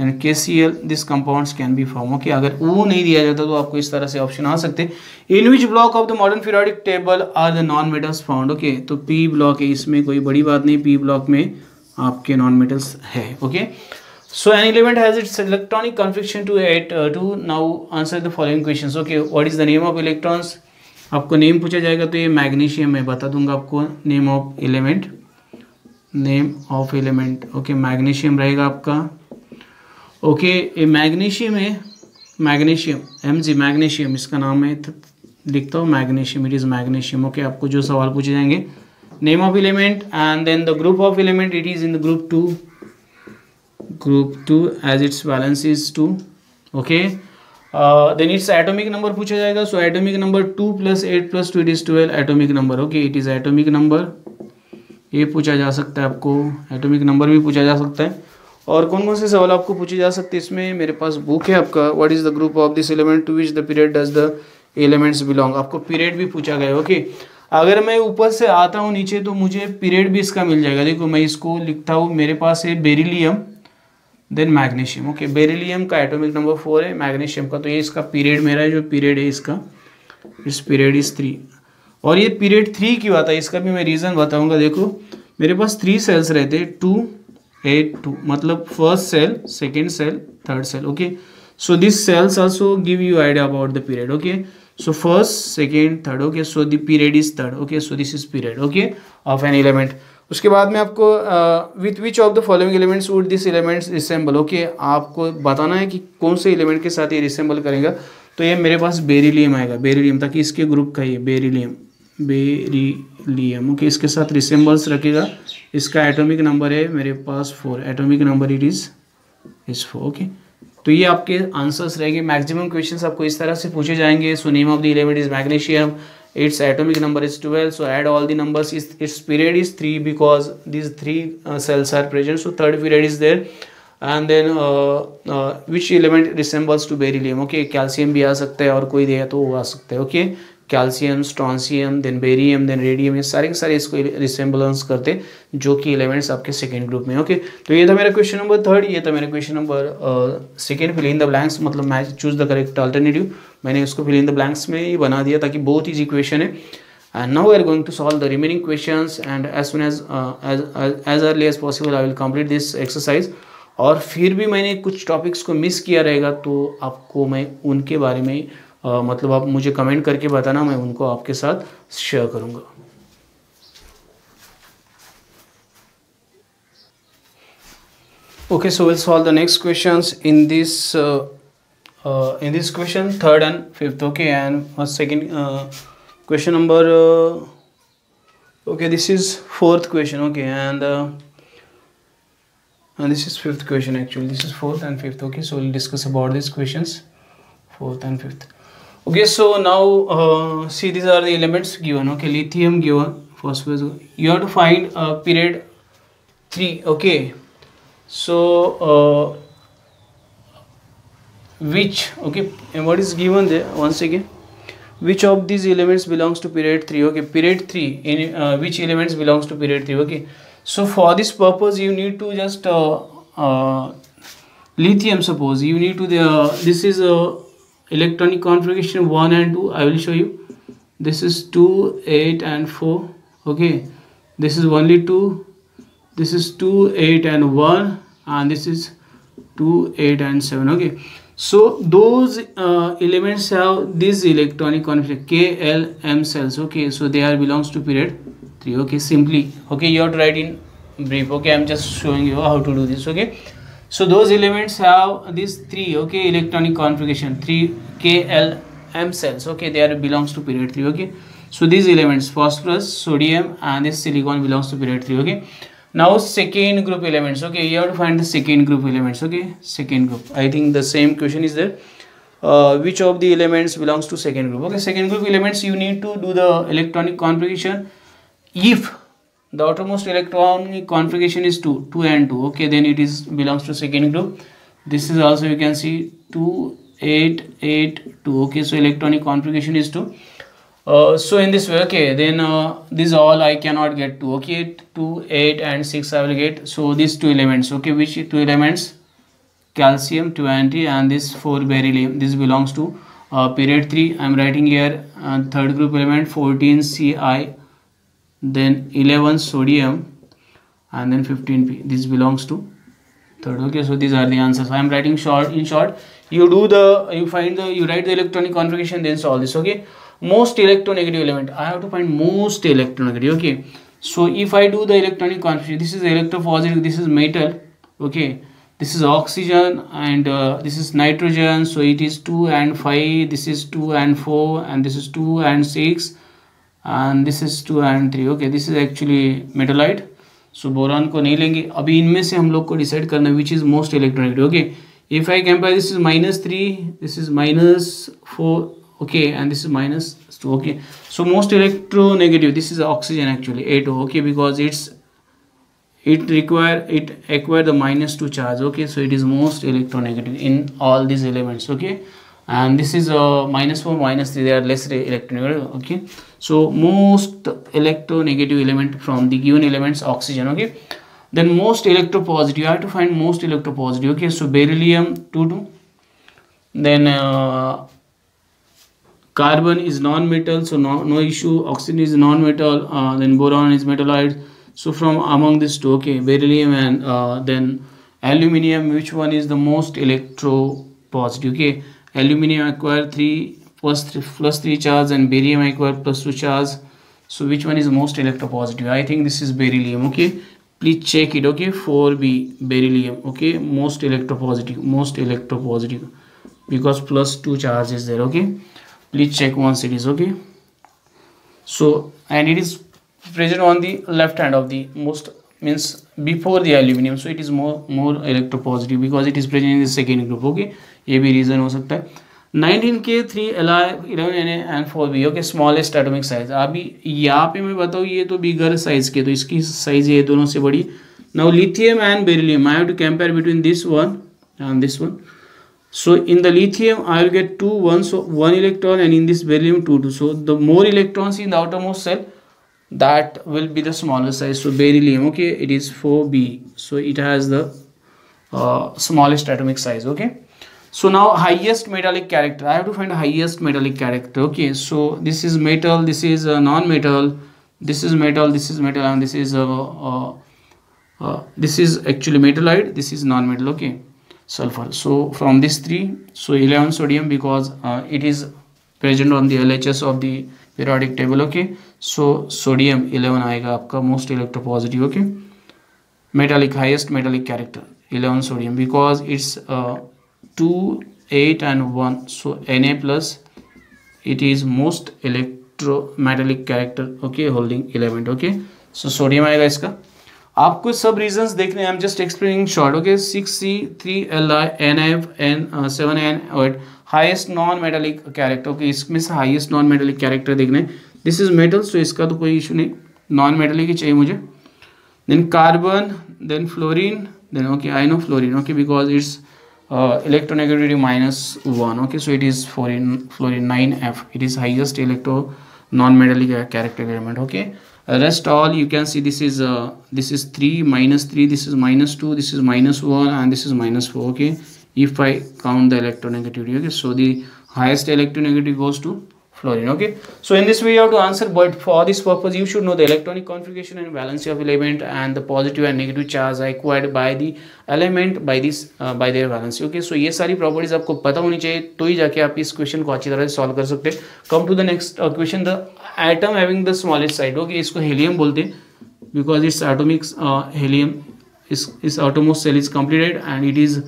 and K C L this compounds can be form okay अगर वो नहीं दिया जाता तो आपको इस तरह से ऑप्शन आ सकते। In which block of the modern periodic table are the non metals found okay तो पी ब्लॉक है इसमें कोई बड़ी बात नहीं। पी ब्लॉक में आपके नॉन मेटल्स है okay so an element has its electronic configuration 8 uh, to now answer the following questions. Okay what is the name of electrons? आपको नेम पूछा जाएगा तो ये मैग्नीशियम है बता दूँगा आपको। Name of element name of element okay magnesium रहेगा आपका। ओके ये मैग्नीशियम है। मैग्नीशियम एम जी मैग्नीशियम, इसका नाम है लिखता हूँ, magnesium it is magnesium. Okay आपको जो सवाल पूछे जाएँगे। Name of element and then the group of element it is in the group two group two as its valence is two okay then its atomic number पूछा जाएगा। So atomic number two plus eight plus two it is twelve atomic number okay it is atomic number ये पूछा जा सकता है आपको। Atomic number भी पूछा जा सकता है। और कौन कौन से सवाल आपको पूछे जा सकते हैं? इसमें मेरे पास बुक है आपका। What is the group of this element to which the period does the elements belong आपको पीरियड भी पूछा गया ओके अगर मैं ऊपर से आता हूँ नीचे तो मुझे पीरियड भी इसका मिल जाएगा। देखो, मैं इसको लिखता हूँ। मेरे पास है beryllium then magnesium okay beryllium का एटॉमिक नंबर फोर है मैग्नीशियम का। तो ये इसका पीरियड मेरा जो पीरियड है इसका। इस पीरियड इज़ थ्री और ये पीरियड थ्री क्यों आता है, इसका भी मैं रीज़न बताऊँगा। देखो, मेरे पास थ्री सेल्स रहते हैं। टू एट टू मतलब first shell second shell third shell okay so this shells also give you idea about the period okay so, first, second, third, okay? So, the period is third, okay? So, this is period, okay? Of an element. उसके बाद में आपको with which of the following elements would this elements resemble okay आपको बताना है कि कौन से एलिमेंट के साथ ये रिसेंबल करेगा। तो ये मेरे पास बेरिलियम आएगा। बेरिलियम ताकि इसके ग्रुप का ये बेरिलियम बेरिलियम ओके इसके साथ रिसेंबल्स रखेगा। इसका एटॉमिक नंबर है, मेरे पास four atomic number it is is four okay तो ये आपके आंसर्स रहेंगे। मैक्सिमम क्वेश्चंस आपको इस तरह से पूछे जाएँगे। So name of the element is magnesium its atomic number is twelve so add all the numbers its period is three because these three shells are present so third period is there and then which element resembles to berry okay calcium भी आ सकता है और कोई दे तो वो आ सकता है। Okay? Calcium strontium then barium then radium ये सारे के सारे इसको रिसेंबलेंस करते जो कि एलिमेंट्स आपके सेकेंड ग्रुप में ओके तो ये था मेरा क्वेश्चन नंबर थर्ड ये था मेरा question number second fill in the blanks मतलब मैं चूज़ द करेक्ट अल्टरनेटिव मैंने उसको फिल इन द ब्लैंक्स में ही बना दिया ताकि बहुत ईजी क्वेश्चन है। And now we are going to solve the remaining questions and as soon as uh, as, as as early as this exercise और फिर भी मैंने कुछ टॉपिक्स को मिस किया रहेगा तो आपको मैं उनके बारे में मतलब आप मुझे कमेंट करके बताना, मैं उनको आपके साथ शेयर करूँगा। Okay so will solve the next question in this in this question third and fifth okay and second question number okay this is fourth question okay and and this is fifth question actually this is fourth and fifth okay so will discuss about this question fourth and fifth okay so now uh, see these are the elements given okay lithium given phosphorus you have to find uh, period 3 okay. So uh, which okay and what is given there? Once again. Which of these elements belongs to period 3 okay period 3 in uh, which elements belongs to period 3 okay. So for this purpose you need to just uh, uh, lithium suppose. You need to the this is a electronic configuration 1 and 2 i will show you. This is 2 8 and 4 okay? This is only 2 this is 2 8 and 1 and this is 2 8 and 7 okay? So those uh, elements have this electronic configuration k l m cells okay? So they are belongs to period 3 okay? Simply okay? You have to write in brief okay? I'm just showing you how to do this okay so those elements have these three okay electronic configuration 3 k l m cells okay they are belongs to period 3 okay. So these elements phosphorus sodium and this silicon belongs to period 3 okay. Now second group elements okay you have to find the second group elements okay second group. I think the same question is there. Uh, which of the elements belongs to second group? Okay second group elements you need to do the electronic configuration if the outermost electronic configuration is 2 2 and 2 okay then it is belongs to second group. This is also you can see 2 8 8 2 okay so electronic configuration is 2 uh, so in this way okay then uh, this all i cannot get 2 okay 2 8 and 6 i will get. So these two elements okay which two elements? Calcium 20 and this 4 beryllium. This belongs to uh, period 3 i'm writing here uh, third group element 14 ci then 11 sodium and then 15p this belongs to third. Okay so these are the answers. I am writing short in short. You do the you find the you write the electronic configuration then solve this okay? Most electronegative element. I have to find most electronegative okay? So if i do the electronic configuration this is electropositive this is metal okay? This is oxygen and uh, this is nitrogen so it is 2 and 5 this is 2 and 4 and this is 2 and 6 and this is two and three okay this is actually metalloid so boron को नहीं लेंगे। अभी इनमें से हम लोग को decide करना which is most electronegative okay if I compare this is minus three this is minus four okay and this is minus two okay so most electronegative this is oxygen actually eight okay because its it require it acquire the minus two charge okay so it is most electronegative in all this elements okay and this is minus four minus three they are less electronegative okay so most electronegative element from the given elements oxygen okay? Then most electropositive you have to find most electropositive okay? So beryllium 2 2 then uh, carbon is non-metal so no, no issue. Oxygen is non-metal uh, then boron is metalloid. So from among these two okay beryllium and uh, then aluminium which one is the most electropositive okay? Aluminium acquire 3 plus 3 plus 3 charge and barium acquire plus 2 charge so which one is most electropositive i think this is beryllium okay please check it okay 4b beryllium okay most electropositive most electropositive because plus 2 charge is there okay please check once it is okay so and it is present on the left hand of the most means before the aluminum so it is more more electropositive because it is present in the second group okay ये भी reason हो सकता है 19 के three L I eleven N and four B okay smallest atomic size अभी यहाँ पे मैं बताऊँ, ये तो बिगर साइज़ के तो इसकी साइज़ ये दोनों से बड़ी। Now lithium and beryllium I to compare between this one and this one so in the lithium I will get two one so one electron and in this beryllium two two so the more electron in the outer most shell that will be the smallest size so beryllium okay it is four B so it has the smallest atomic size okay so now highest metallic character i have to find highest metallic character okay so this is metal this is a non-metal this is metal this is metal and this is a uh, uh, this is actually metallite this is non-metal okay sulfur so from this three so 11 sodium because uh, it is present on the LHS of the periodic table okay so sodium 11 आएगा आपका most electropositive okay metallic highest metallic character 11 sodium because it's uh, 2 8 and 1 so Na plus, it is most electrometallic character, okay, holding element, okay? So, sodium आएगा इसका। आपको सब reasons देखने I am just explaining short okay six C three L I N F N seven N eight highest non metallic character okay इसमें से highest non metallic character देखने this is metal तो इसका तो कोई इशू नहीं। Non metallic ही चाहिए मुझे। Then carbon then fluorine then okay I know fluorine okay because its electronegativity minus 1 okay? So it is fluorine fluorine 9f it is highest electro non-metallic character element okay? Rest all you can see this is uh, this is 3 minus 3 this is minus 2 this is minus 1 and this is minus 4 okay? If i count the electronegativity okay? So the highest electronegativity goes to fluorine okay so in this way you have to answer but for this purpose you should know the electronic configuration and valency of element and the positive and negative charge acquired by the element by this uh, by their valency okay so ये सारी properties आपको पता होनी चाहिए तो ही जाके आप इस क्वेश्चन को अच्छी तरह से सॉल्व कर सकते हैं come to the next question the atom having the smallest side okay इसको हेलियम बोलते हैं because it's atomic helium is is outermost shell is completed and it is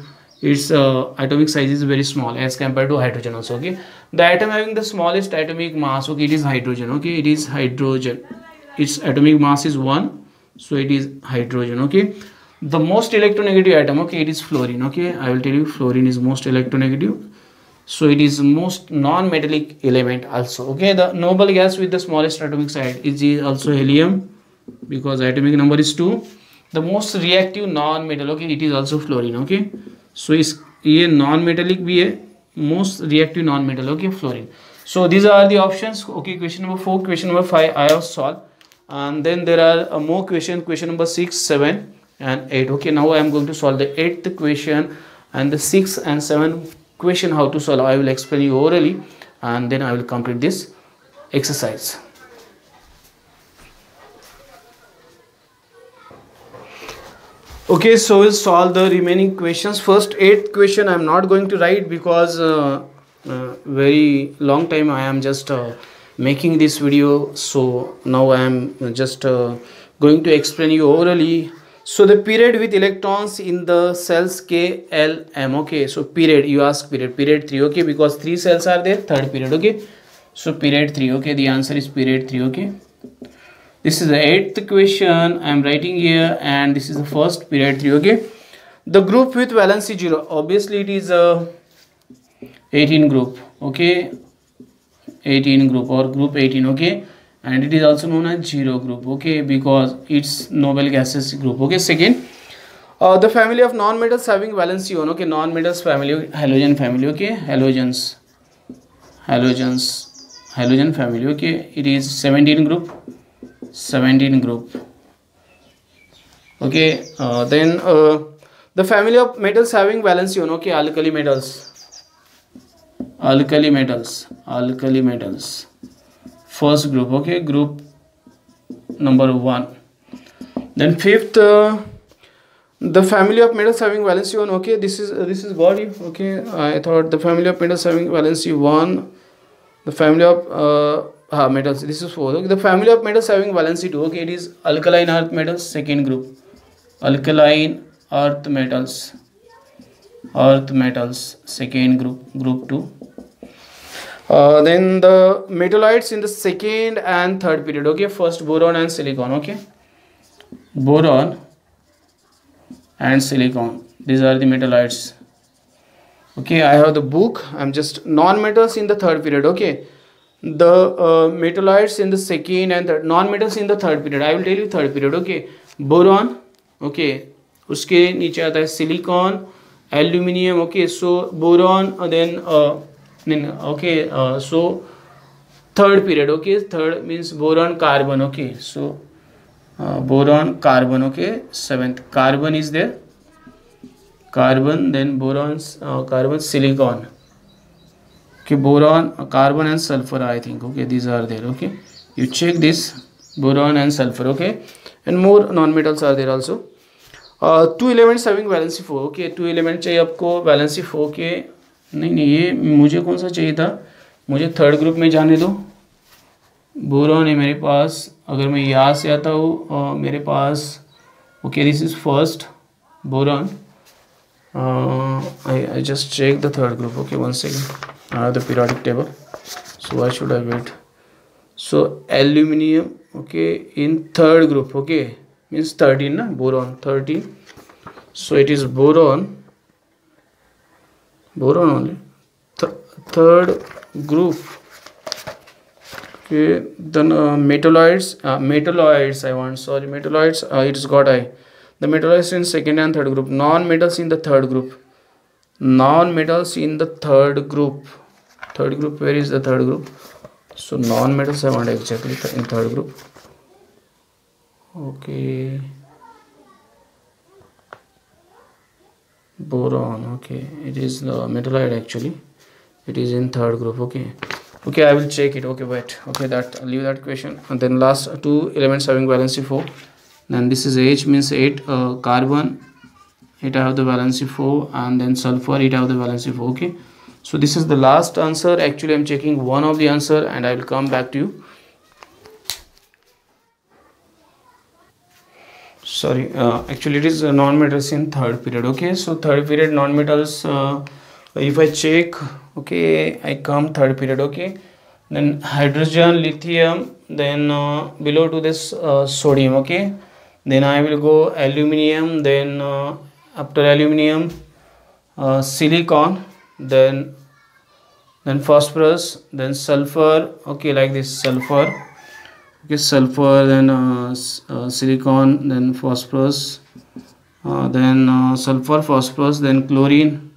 its uh, atomic size is very small as compared to hydrogen also okay? The atom having the smallest atomic mass okay it is hydrogen okay? It is hydrogen. Its atomic mass is 1 so it is hydrogen okay? The most electronegative atom okay it is fluorine okay? I will tell you fluorine is most electronegative. So it is most non-metallic element also okay? The noble gas with the smallest atomic size is also helium because atomic number is 2 the most reactive non-metal okay it is also fluorine okay सो इस ये non metallic भी है most reactive non metal okay fluorine so these are the options okay question number 4 question number 5 i have solved and then there are uh, more question question number 6 7 and 8 okay now i am going to solve the eighth question and the 6 and 7 question how to solve i will explain you orally and then i will complete this exercise Okay so we'll solve the remaining questions. First eighth question i'm not going to write because uh, uh, very long time i am just uh, making this video. So now i am just uh, going to explain you orally. So the period with electrons in the cells k l m okay. So period you ask period period 3 okay because three cells are there third period okay. So period 3 okay the answer is period 3 okay this is the eighth question i am writing here and this is the first period 3 okay? The group with valency 0 obviously it is a 18 group okay? 18 group or group 18 okay? And it is also known as zero group okay? Because it's noble gases group okay? Second uh, the family of non-metals having valency 1 okay? Non-metals family halogen family okay? Halogens halogens halogen family okay? It is 17 group 17 group. Okay uh, then uh, the family of metals having valency 1 okay alkali metals. Alkali metals alkali metals. First group okay group number one. Then fifth uh, the family of metals having valency 1 okay this is uh, this is body okay i thought the family of metals having valency 1 the family of uh, metals. This is 4 okay the family of metals having valency 2 okay it is alkaline earth metals second group. Alkaline earth metals. Earth metals second group group 2 uh, then the metalloids in the second and third period. Okay first boron and silicon. Okay. Boron and silicon. These are the metalloids. Okay i have the book. I'm just non-metals in the third period. Okay the uh, metalloids in the second and third non-metals in the third period i will tell you third period okay boron okay uske niche aata hai silicon aluminium okay so boron uh, then uh, okay uh, so third period okay third means boron carbon okay so uh, boron carbon okay seventh carbon is there carbon then boron's uh, carbon silicon okay boron uh, carbon and sulfur i think okay these are there okay you check this boron and sulfur okay and more non-metals are there also uh, two elements having valency 4 okay two elements चाहिए आपको valency 4 के नहीं नहीं ये मुझे कौन सा चाहिए था मुझे थर्ड ग्रुप में जाने दो बोरॉन है मेरे पास अगर मैं यहाँ से आता हूँ मेरे पास okay this is first boron I I just check the third group okay one second another periodic table. So why should i wait so aluminium okay in third group okay means 13 na? boron 13 so it is boron boron only. Th third group okay then uh, metalloids uh, metalloids i want sorry metalloids uh, it's got i. The metalloids in second and third group non metals in the third group non-metals in the third group. Third group where is the third group? So non-metals i want exactly in third group. Okay. Boron okay. It is the metalloid actually. It is in third group okay. Okay i will check it. Okay wait. Okay that leave that question. And then last two elements having valency 4 then this is h means 8 uh, carbon it have the valency 4 and then sulfur it have the valency 4 okay? So this is the last answer. Actually i'm checking one of the answer and i will come back to you. Sorry uh, actually it is non-metals in third period okay? So third period non-metals uh, if i check okay i come third period okay? Then hydrogen lithium then uh, below to this uh, sodium okay? Then i will go aluminum then uh, after aluminum uh, silicon then then phosphorus then sulfur. Okay like this sulfur. Okay sulfur then uh, uh, silicon then phosphorus uh, then uh, sulfur phosphorus then chlorine.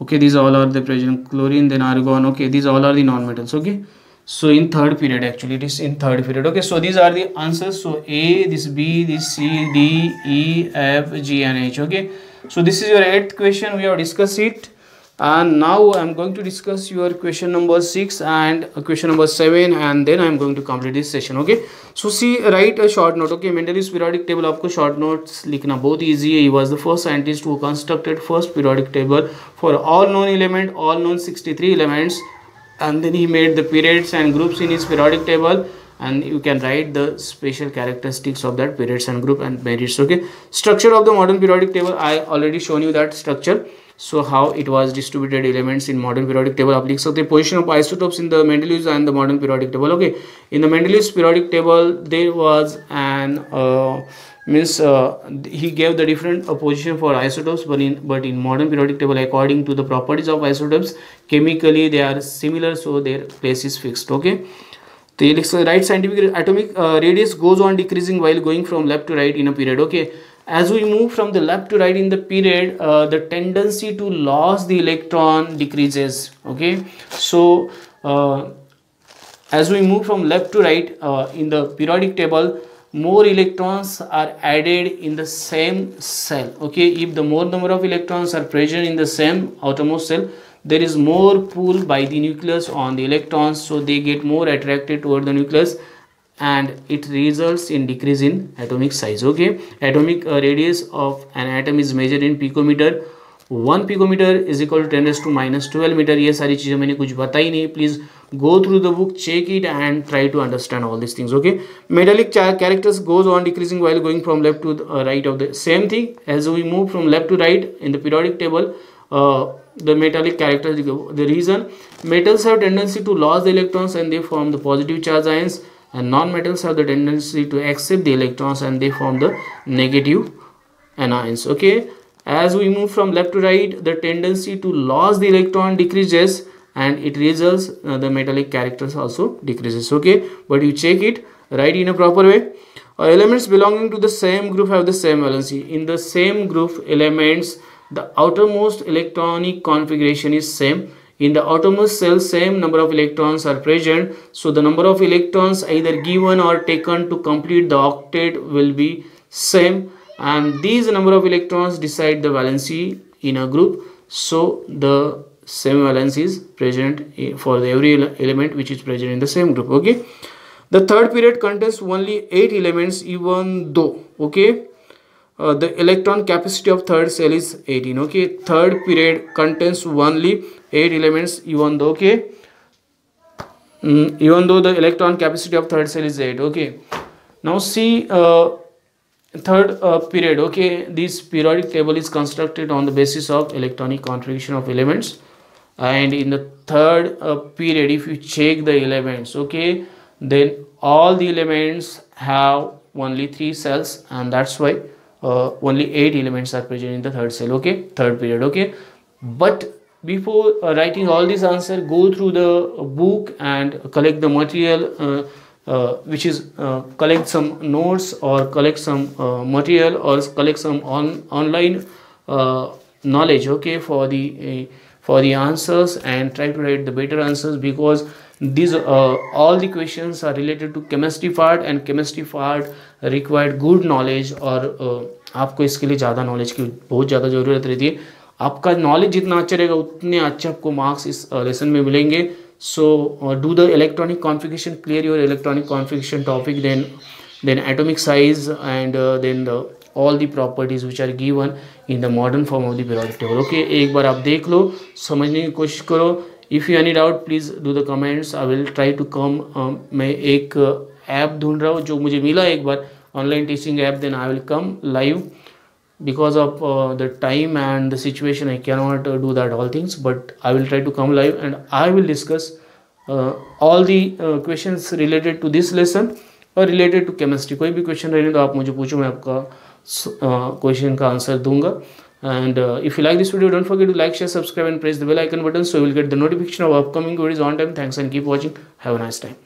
Okay these all are the present. Chlorine then argon. Okay these all are the non-metals. Okay so in third period actually it is in third period okay so these are the answers so a this b this c d e f g and h okay so this is your eighth question we have discussed it and now i'm going to discuss your question number six and question number seven and then i'm going to complete this session okay so see write a short note okay mendeleev's periodic table आपको short notes लिखना बहुत easy है he was the first scientist who constructed first periodic table for all known element all known 63 elements and then he made the periods and groups in his periodic table. And you can write the special characteristics of that periods and group and merits okay? Structure of the modern periodic table. I already shown you that structure. So how it was distributed elements in modern periodic table आप So the position of isotopes in the Mendeleev's and the modern periodic table okay? In the Mendeleev's periodic table there was an uh, means uh, he gave the different position for isotopes but in but in modern periodic table according to the properties of isotopes chemically they are similar so their place is fixed okay? The right scientific atomic uh, radius goes on decreasing while going from left to right in a period okay? As we move from the left to right in the period uh, the tendency to lose the electron decreases okay? So uh, as we move from left to right uh, in the periodic table more electrons are added in the same cell okay if the more number of electrons are present in the same outermost cell there is more pull by the nucleus on the electrons so they get more attracted toward the nucleus and it results in decrease in atomic size okay atomic uh, radius of an atom is measured in picometer one picometre is equal to ten raise to minus twelve metre ये सारी चीज़ें मैंने कुछ बताई नहीं please go through the book check it and try to understand all these things okay? Metallic characters goes on decreasing while going from left to the, uh, right of the same thing. As we move from left to right in the periodic table uh, the metallic characters the reason metals have tendency to lose the electrons and they form the positive charge ions and non-metals have the tendency to accept the electrons and they form the negative anions okay? As we move from left to right the tendency to lose the electron decreases and it results uh, the metallic characters also decreases. Okay but you check it right in a proper way. Uh, elements belonging to the same group have the same valency. In the same group elements the outermost electronic configuration is same. In the outermost cell same number of electrons are present. So the number of electrons either given or taken to complete the octet will be same. And these number of electrons decide the valency in a group. So the same valence is present for every element which is present in the same group okay? The third period contains only eight elements even though okay? Uh, the electron capacity of third cell is 18 okay? Third period contains only eight elements even though okay? Mm, even though the electron capacity of third cell is 8 okay? Now see uh, third uh, period okay? This periodic table is constructed on the basis of electronic configuration of elements and in the third uh, period if you check the elements okay then all the elements have only three cells and that's why uh, only eight elements are present in the third cell okay third period okay. But before uh, writing all these answer go through the book and collect the material uh, uh, which is uh, collect some notes or collect some material or collect some on online knowledge okay for the for the answers and try to write the better answers because these uh, all the questions are related to chemistry part and chemistry part required good knowledge और uh, आपको इसके लिए ज़्यादा knowledge की बहुत ज़्यादा ज़रूरत रहती है आपका नॉलेज जितना अच्छा रहेगा उतने अच्छे आपको मार्क्स इस लेसन uh, में मिलेंगे so do the electronic configuration clear your electronic configuration topic then then atomic size and uh, then the all the properties which are given In the modern form of the periodic table okay एक बार आप देख लो, समझने की कोशिश करो। If you any doubt please do the comments I will try to come मैं एक ऐप ढूंढ रहा हूँ जो मुझे मिला एक बार। Online teaching app then I will come live because of the time and the situation I can not do that all things but I will try to come live and I will discuss all the question related to this lesson और related to chemistry कोई भी question रहेंगे तो आप मुझे पूछो, मैं आपका क्वेश्चन का आंसर दूँगा and if you like this video don't forget to like share subscribe and press the bell icon button so will get the notification of upcoming videos on time thanks and keep watching have a nice time